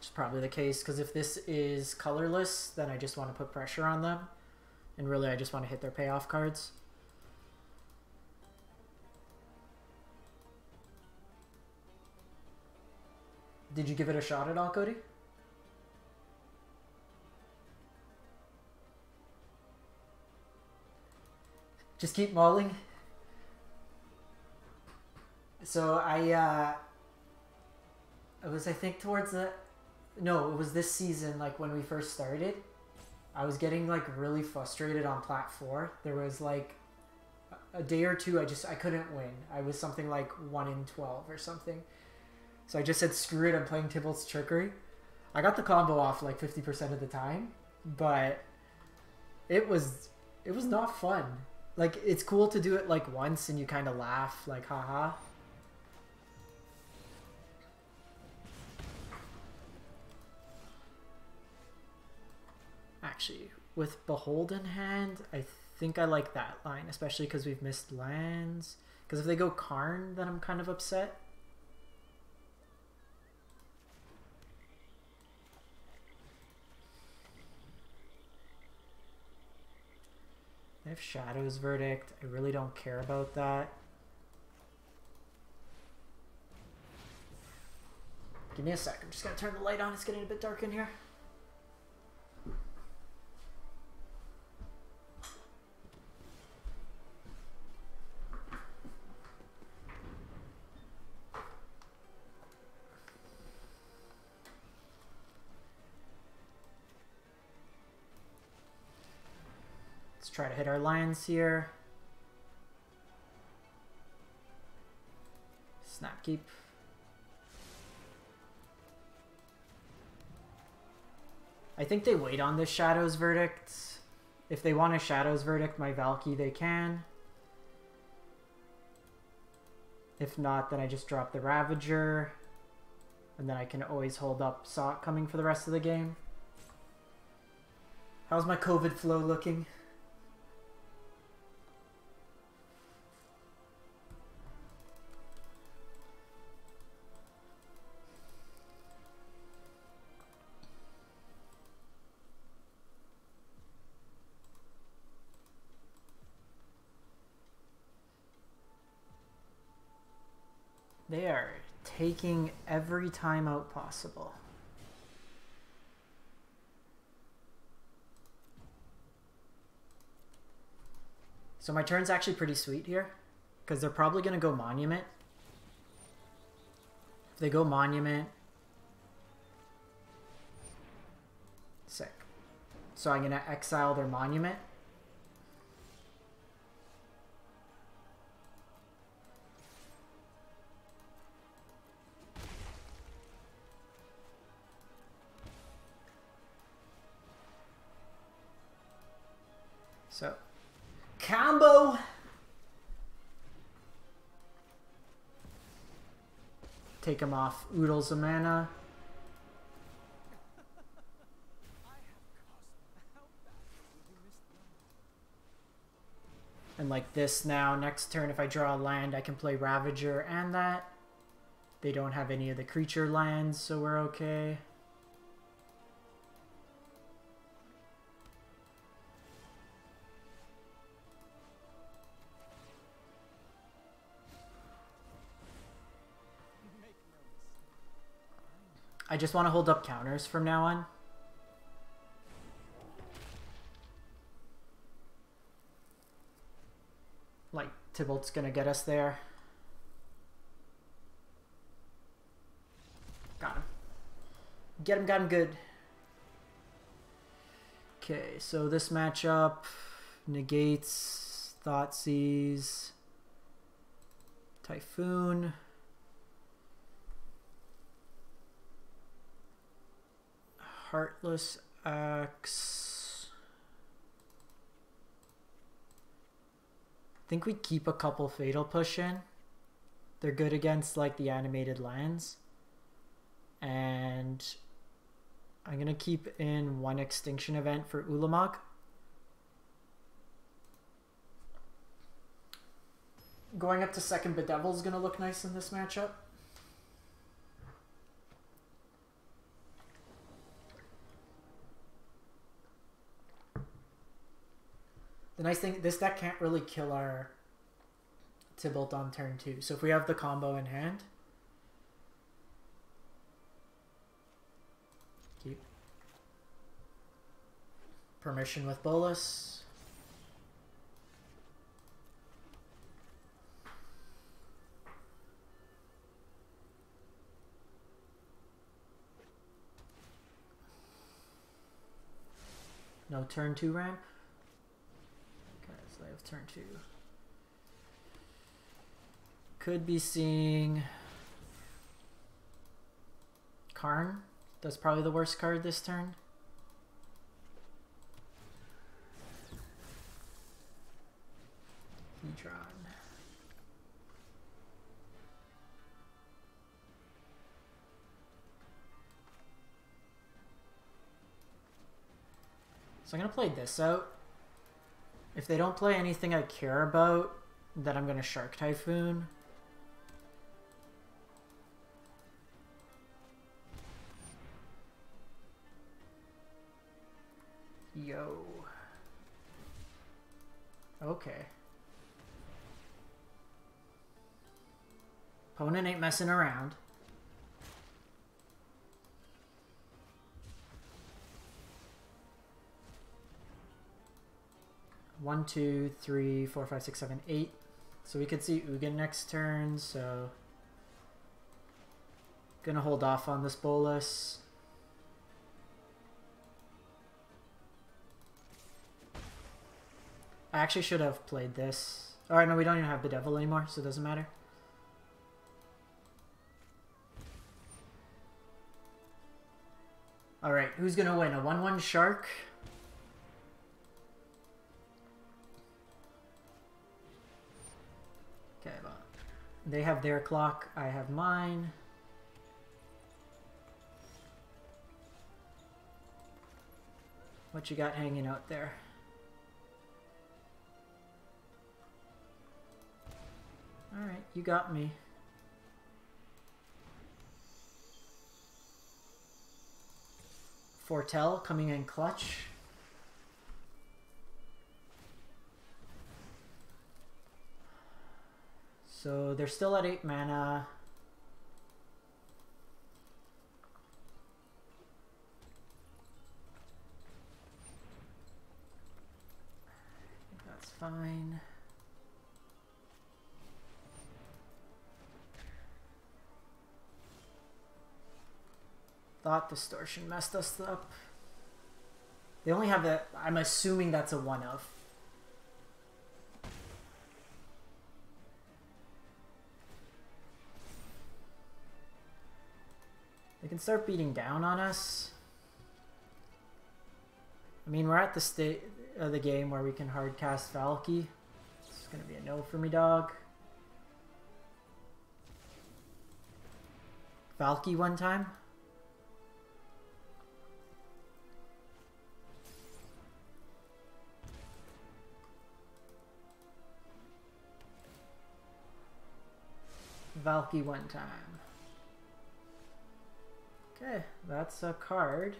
Is probably the case because if this is colorless, then I just want to put pressure on them. And really, I just want to hit their payoff cards. Did you give it a shot at all, Cody? Just keep mauling. So I, uh, it was I think towards the, no, it was this season, like when we first started. I was getting like really frustrated on plat four. There was like a day or two I just I couldn't win. I was something like one in twelve or something. So I just said screw it, I'm playing Tibalt's trickery. I got the combo off like fifty percent of the time, but it was it was not fun. Like it's cool to do it like once and you kind of laugh like haha. Actually, with Beholden Hand, I think I like that line, especially because we've missed lands. Because if they go Karn, then I'm kind of upset. They have Shadow's Verdict. I really don't care about that. Give me a sec. I'm just gonna turn the light on. It's getting a bit dark in here. Try to hit our lines here. Snap keep. I think they wait on this Shadow's Verdict. If they want a Shadow's Verdict, my Valki, they can. If not, then I just drop the Ravager. And then I can always hold up Saw It Coming for the rest of the game. How's my COVID flow looking? Taking every time out possible. So my turn's actually pretty sweet here. Because they're probably going to go Monument. If they go Monument... Sick. So I'm going to exile their Monument. Combo. Take him off Oodles of mana. And like this now, next turn if I draw a land, I can play Ravager and that. They don't have any of the creature lands, so we're okay. I just want to hold up counters from now on. Like, Tibalt's gonna get us there. Got him. Get him, got him good. Okay, so this matchup negates Thoughtseize, Typhoon. Heartless uh, Act. I think we keep a couple Fatal Push in. They're good against like the animated lands. And I'm going to keep in one Extinction event for Ulamog. Going up to second Bedevil is going to look nice in this matchup. The nice thing, this deck can't really kill our Tibalt on turn two. So if we have the combo in hand, keep permission with Bolas. No turn two ramp. Have turn two. Could be seeing Karn. That's probably the worst card this turn. Hedron. So I'm gonna play this out. If they don't play anything I care about, then I'm gonna Shark Typhoon. Yo. Okay. Opponent ain't messing around. One, two, three, four, five, six, seven, eight. So we could see Ugin next turn, so... Gonna hold off on this Bolas. I actually should have played this. Alright, no, we don't even have the devil anymore, so it doesn't matter. Alright, who's gonna win? A 1-1 shark? Okay, well, they have their clock, I have mine. What you got hanging out there? Alright, you got me. Foretell coming in clutch. So they're still at 8 mana. That's fine. Thought distortion messed us up. They only have a. I'm assuming that's a one of. They can start beating down on us. I mean, we're at the state of uh, the game where we can hard cast Valki. It's gonna be a no for me, dog. Valki one time. Valki one time. Okay, that's a card.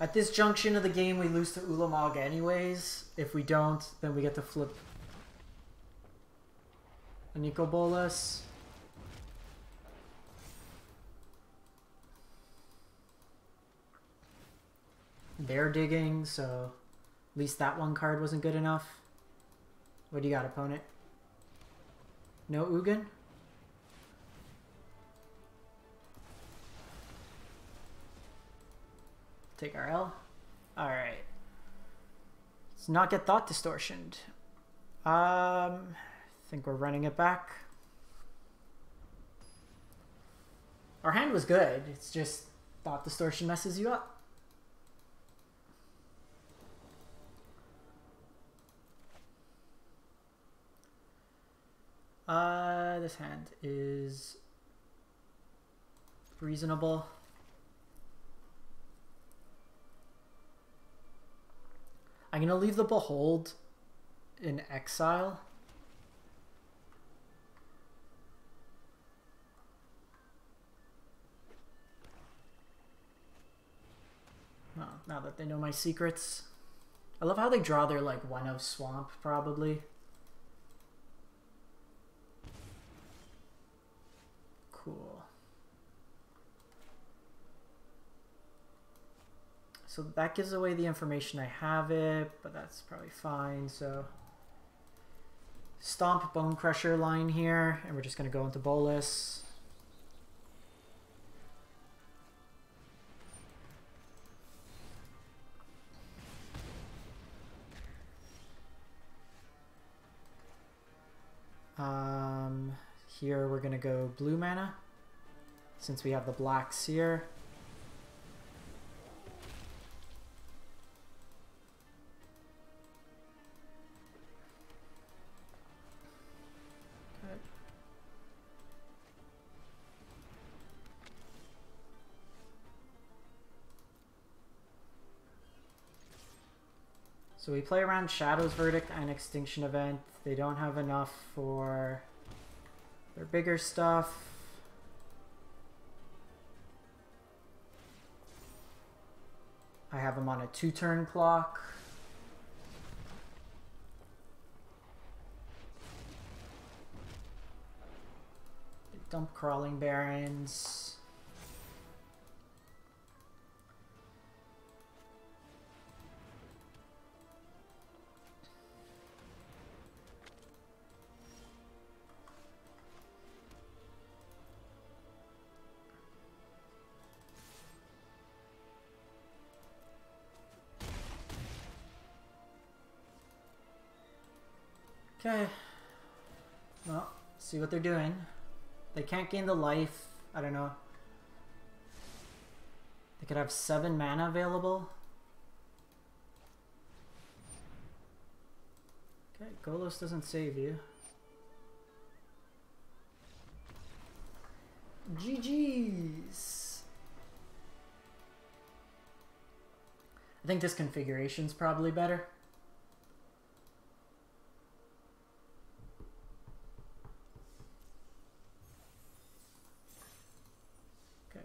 At this junction of the game, we lose to Ulamog anyways. If we don't, then we get to flip a Nicol Bolas. They're digging, so at least that one card wasn't good enough. What do you got, opponent? No Ugin? Take our L. Alright. Let's not get thought distortioned. Um, I think we're running it back. Our hand was good. It's just thought distortion messes you up. Uh, this hand is reasonable. I'm gonna leave the behold in exile. Now that they know my secrets. I love how they draw their like one of swamp probably. Cool. So that gives away the information I have it, but that's probably fine. So Stomp Bonecrusher line here, and we're just going to go into Bolas. Um, here we're going to go blue mana, since we have the black seer. Okay. So we play around Shadow's Verdict and Extinction Event. They don't have enough for their bigger stuff. I have them on a two turn clock. Dump Crawling Barrens. Okay. Well, see what they're doing. They can't gain the life. I don't know. They could have seven mana available. Okay, Golos doesn't save you. GG's. I think this configuration's probably better.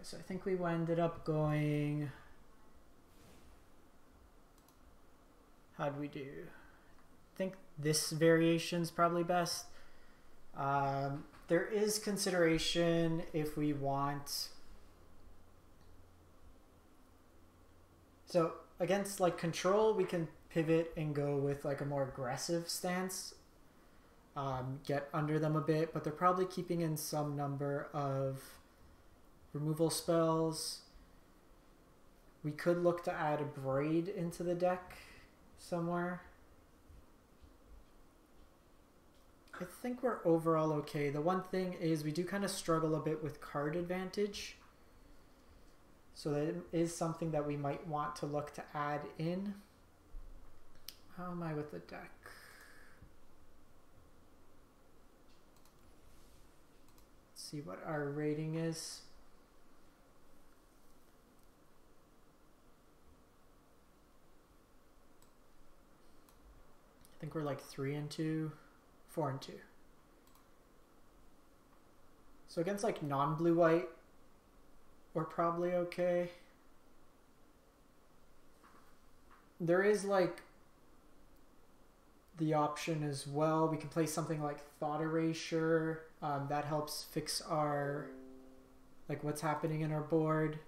Okay, so I think we ended up going. How'd we do? I think this variation's probably best. Um, there is consideration if we want. So against like control, we can pivot and go with like a more aggressive stance. Um, get under them a bit, but they're probably keeping in some number of removal spells. We could look to add a braid into the deck somewhere. I think we're overall okay. The one thing is we do kind of struggle a bit with card advantage. So that is something that we might want to look to add in. How am I with the deck? Let's see what our rating is. I think we're like three and two, four and two. So against like non-blue white, we're probably okay. There is like the option as well. We can play something like Thought Erasure. Um, that helps fix our like what's happening in our board.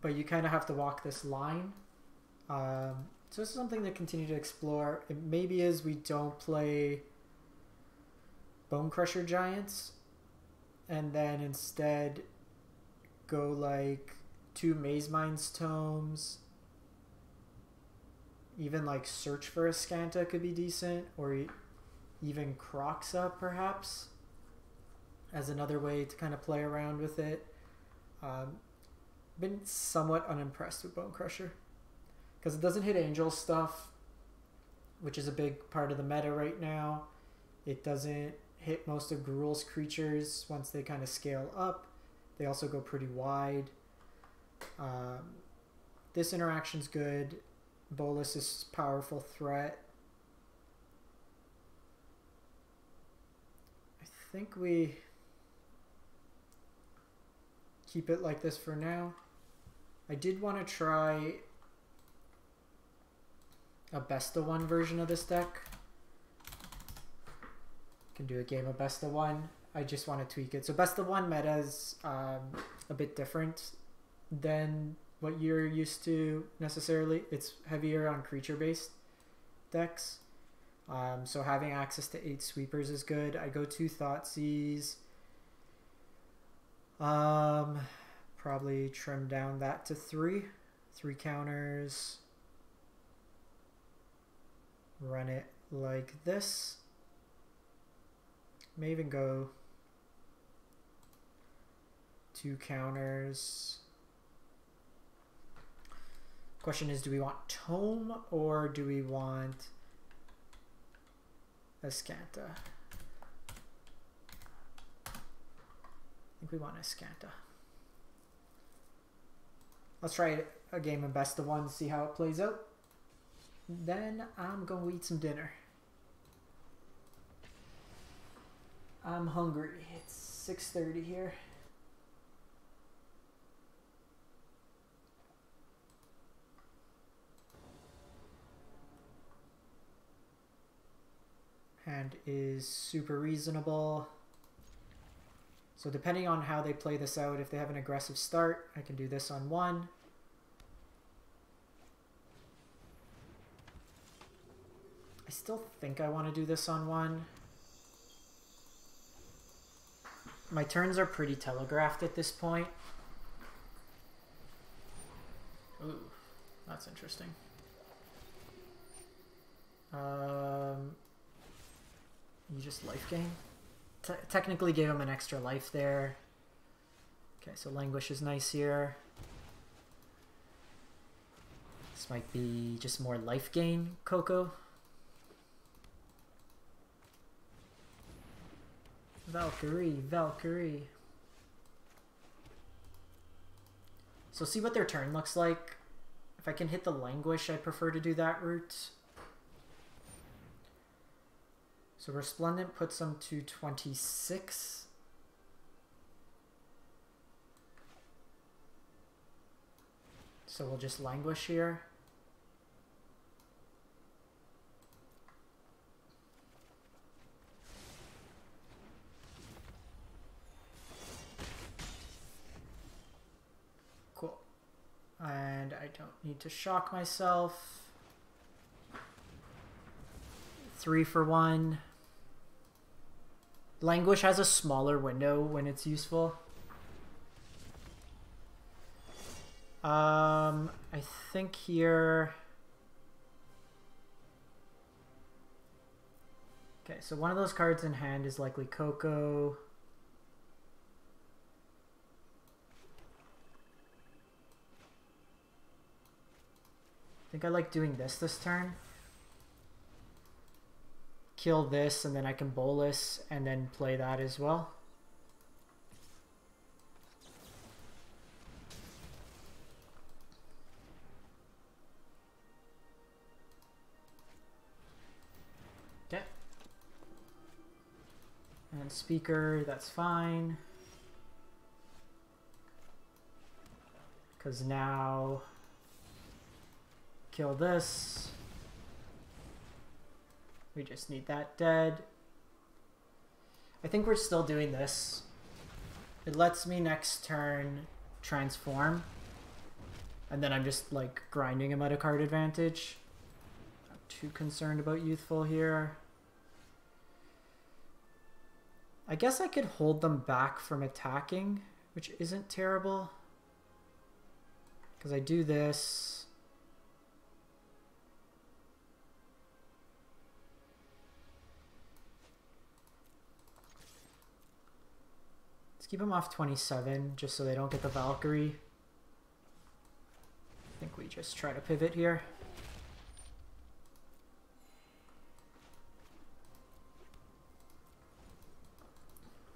But you kind of have to walk this line. Um, so this is something to continue to explore. It maybe is we don't play Bonecrusher Giants and then instead go like two Mazemind Tomes. Even like Search for Azcanta could be decent, or even Kroxa perhaps as another way to kind of play around with it. Um, been somewhat unimpressed with Bonecrusher because it doesn't hit angel stuff, which is a big part of the meta right now. It doesn't hit most of Gruul's creatures once they kind of scale up. They also go pretty wide. Um, this interaction's good. Bolas is powerful threat. I think we keep it like this for now. I did want to try a best of one version of this deck. Can do a game of best of one. I just want to tweak it. So best of one meta is um, a bit different than what you're used to necessarily. It's heavier on creature based decks. Um, so having access to eight sweepers is good. I go two Thoughtseize. Um, probably trim down that to three. Three counters. Run it like this. May even go two counters. Question is, do we want Tome or do we want Azcanta? I think we want Azcanta. Let's try a game of best of one, see how it plays out. Then I'm gonna eat some dinner. I'm hungry. It's 6:30 here. Hand is super reasonable. So depending on how they play this out, if they have an aggressive start, I can do this on one. I still think I want to do this on one. My turns are pretty telegraphed at this point. Ooh, that's interesting. Um, you just life gain? Te technically gave him an extra life there. Okay, so Languish is nice here. This might be just more life gain, Coco. Valkyrie, Valkyrie. So see what their turn looks like. If I can hit the Languish, I prefer to do that route. So Resplendent puts them to 26. So we'll just languish here. Cool. And I don't need to shock myself. Three for one. Languish has a smaller window when it's useful. Um, I think here... Okay, so one of those cards in hand is likely Coco. Think I like doing this this turn kill this and then I can Bolas and then play that as well. Okay. And speaker, that's fine. Because now kill this. We just need that dead. I think we're still doing this. It lets me next turn transform. And then I'm just like grinding him at a card advantage. Not too concerned about youthful here. I guess I could hold them back from attacking, which isn't terrible. Because I do this. Keep them off 27 just so they don't get the Valkyrie. I think we just try to pivot here.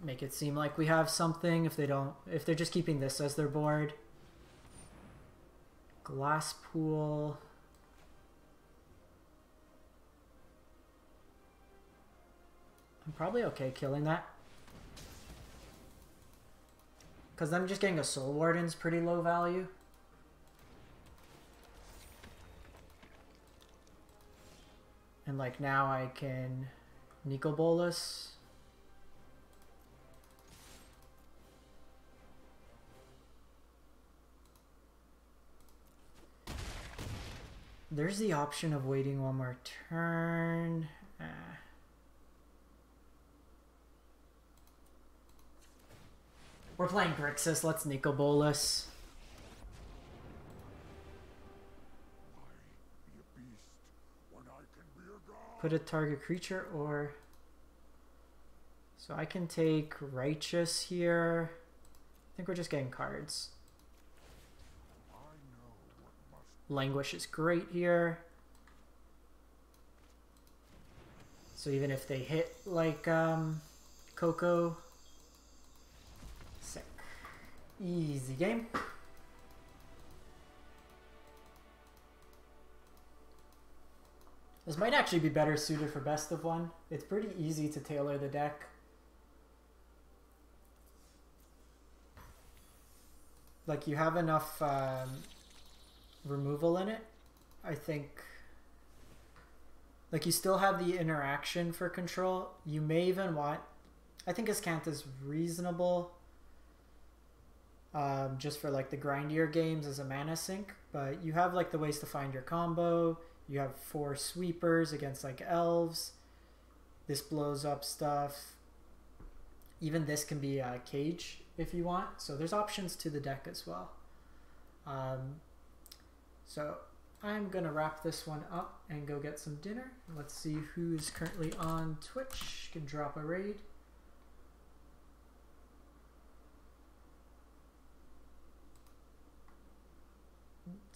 Make it seem like we have something if they don't, if they're just keeping this as their board. Glass pool. I'm probably okay killing that. Because them just getting a Soul Warden's pretty low value. And like now I can Nicol Bolas. There's the option of waiting one more turn. And We're playing Grixis. Let's Nicol Bolas. Put a target creature or. So I can take Righteous here. I think we're just getting cards. Languish is great here. So even if they hit like um, Coco. Easy game. This might actually be better suited for best of one. It's pretty easy to tailor the deck. Like you have enough um, removal in it. I think like you still have the interaction for control. You may even want I think Azcanta is reasonable um, just for like the grindier games as a mana sink, but you have like the ways to find your combo. You have four sweepers against like elves. This blows up stuff. Even this can be a cage if you want. So there's options to the deck as well. Um, so I'm gonna wrap this one up and go get some dinner. Let's see who's currently on Twitch. Can drop a raid.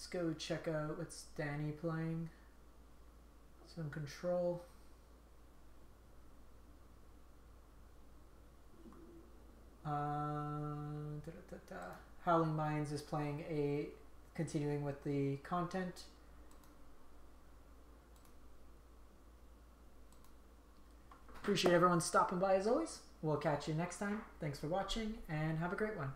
Let's go check out what's Danny playing. Some control. Uh, da, da, da. Howling Minds is playing a continuing with the content. Appreciate everyone stopping by as always. We'll catch you next time. Thanks for watching and have a great one.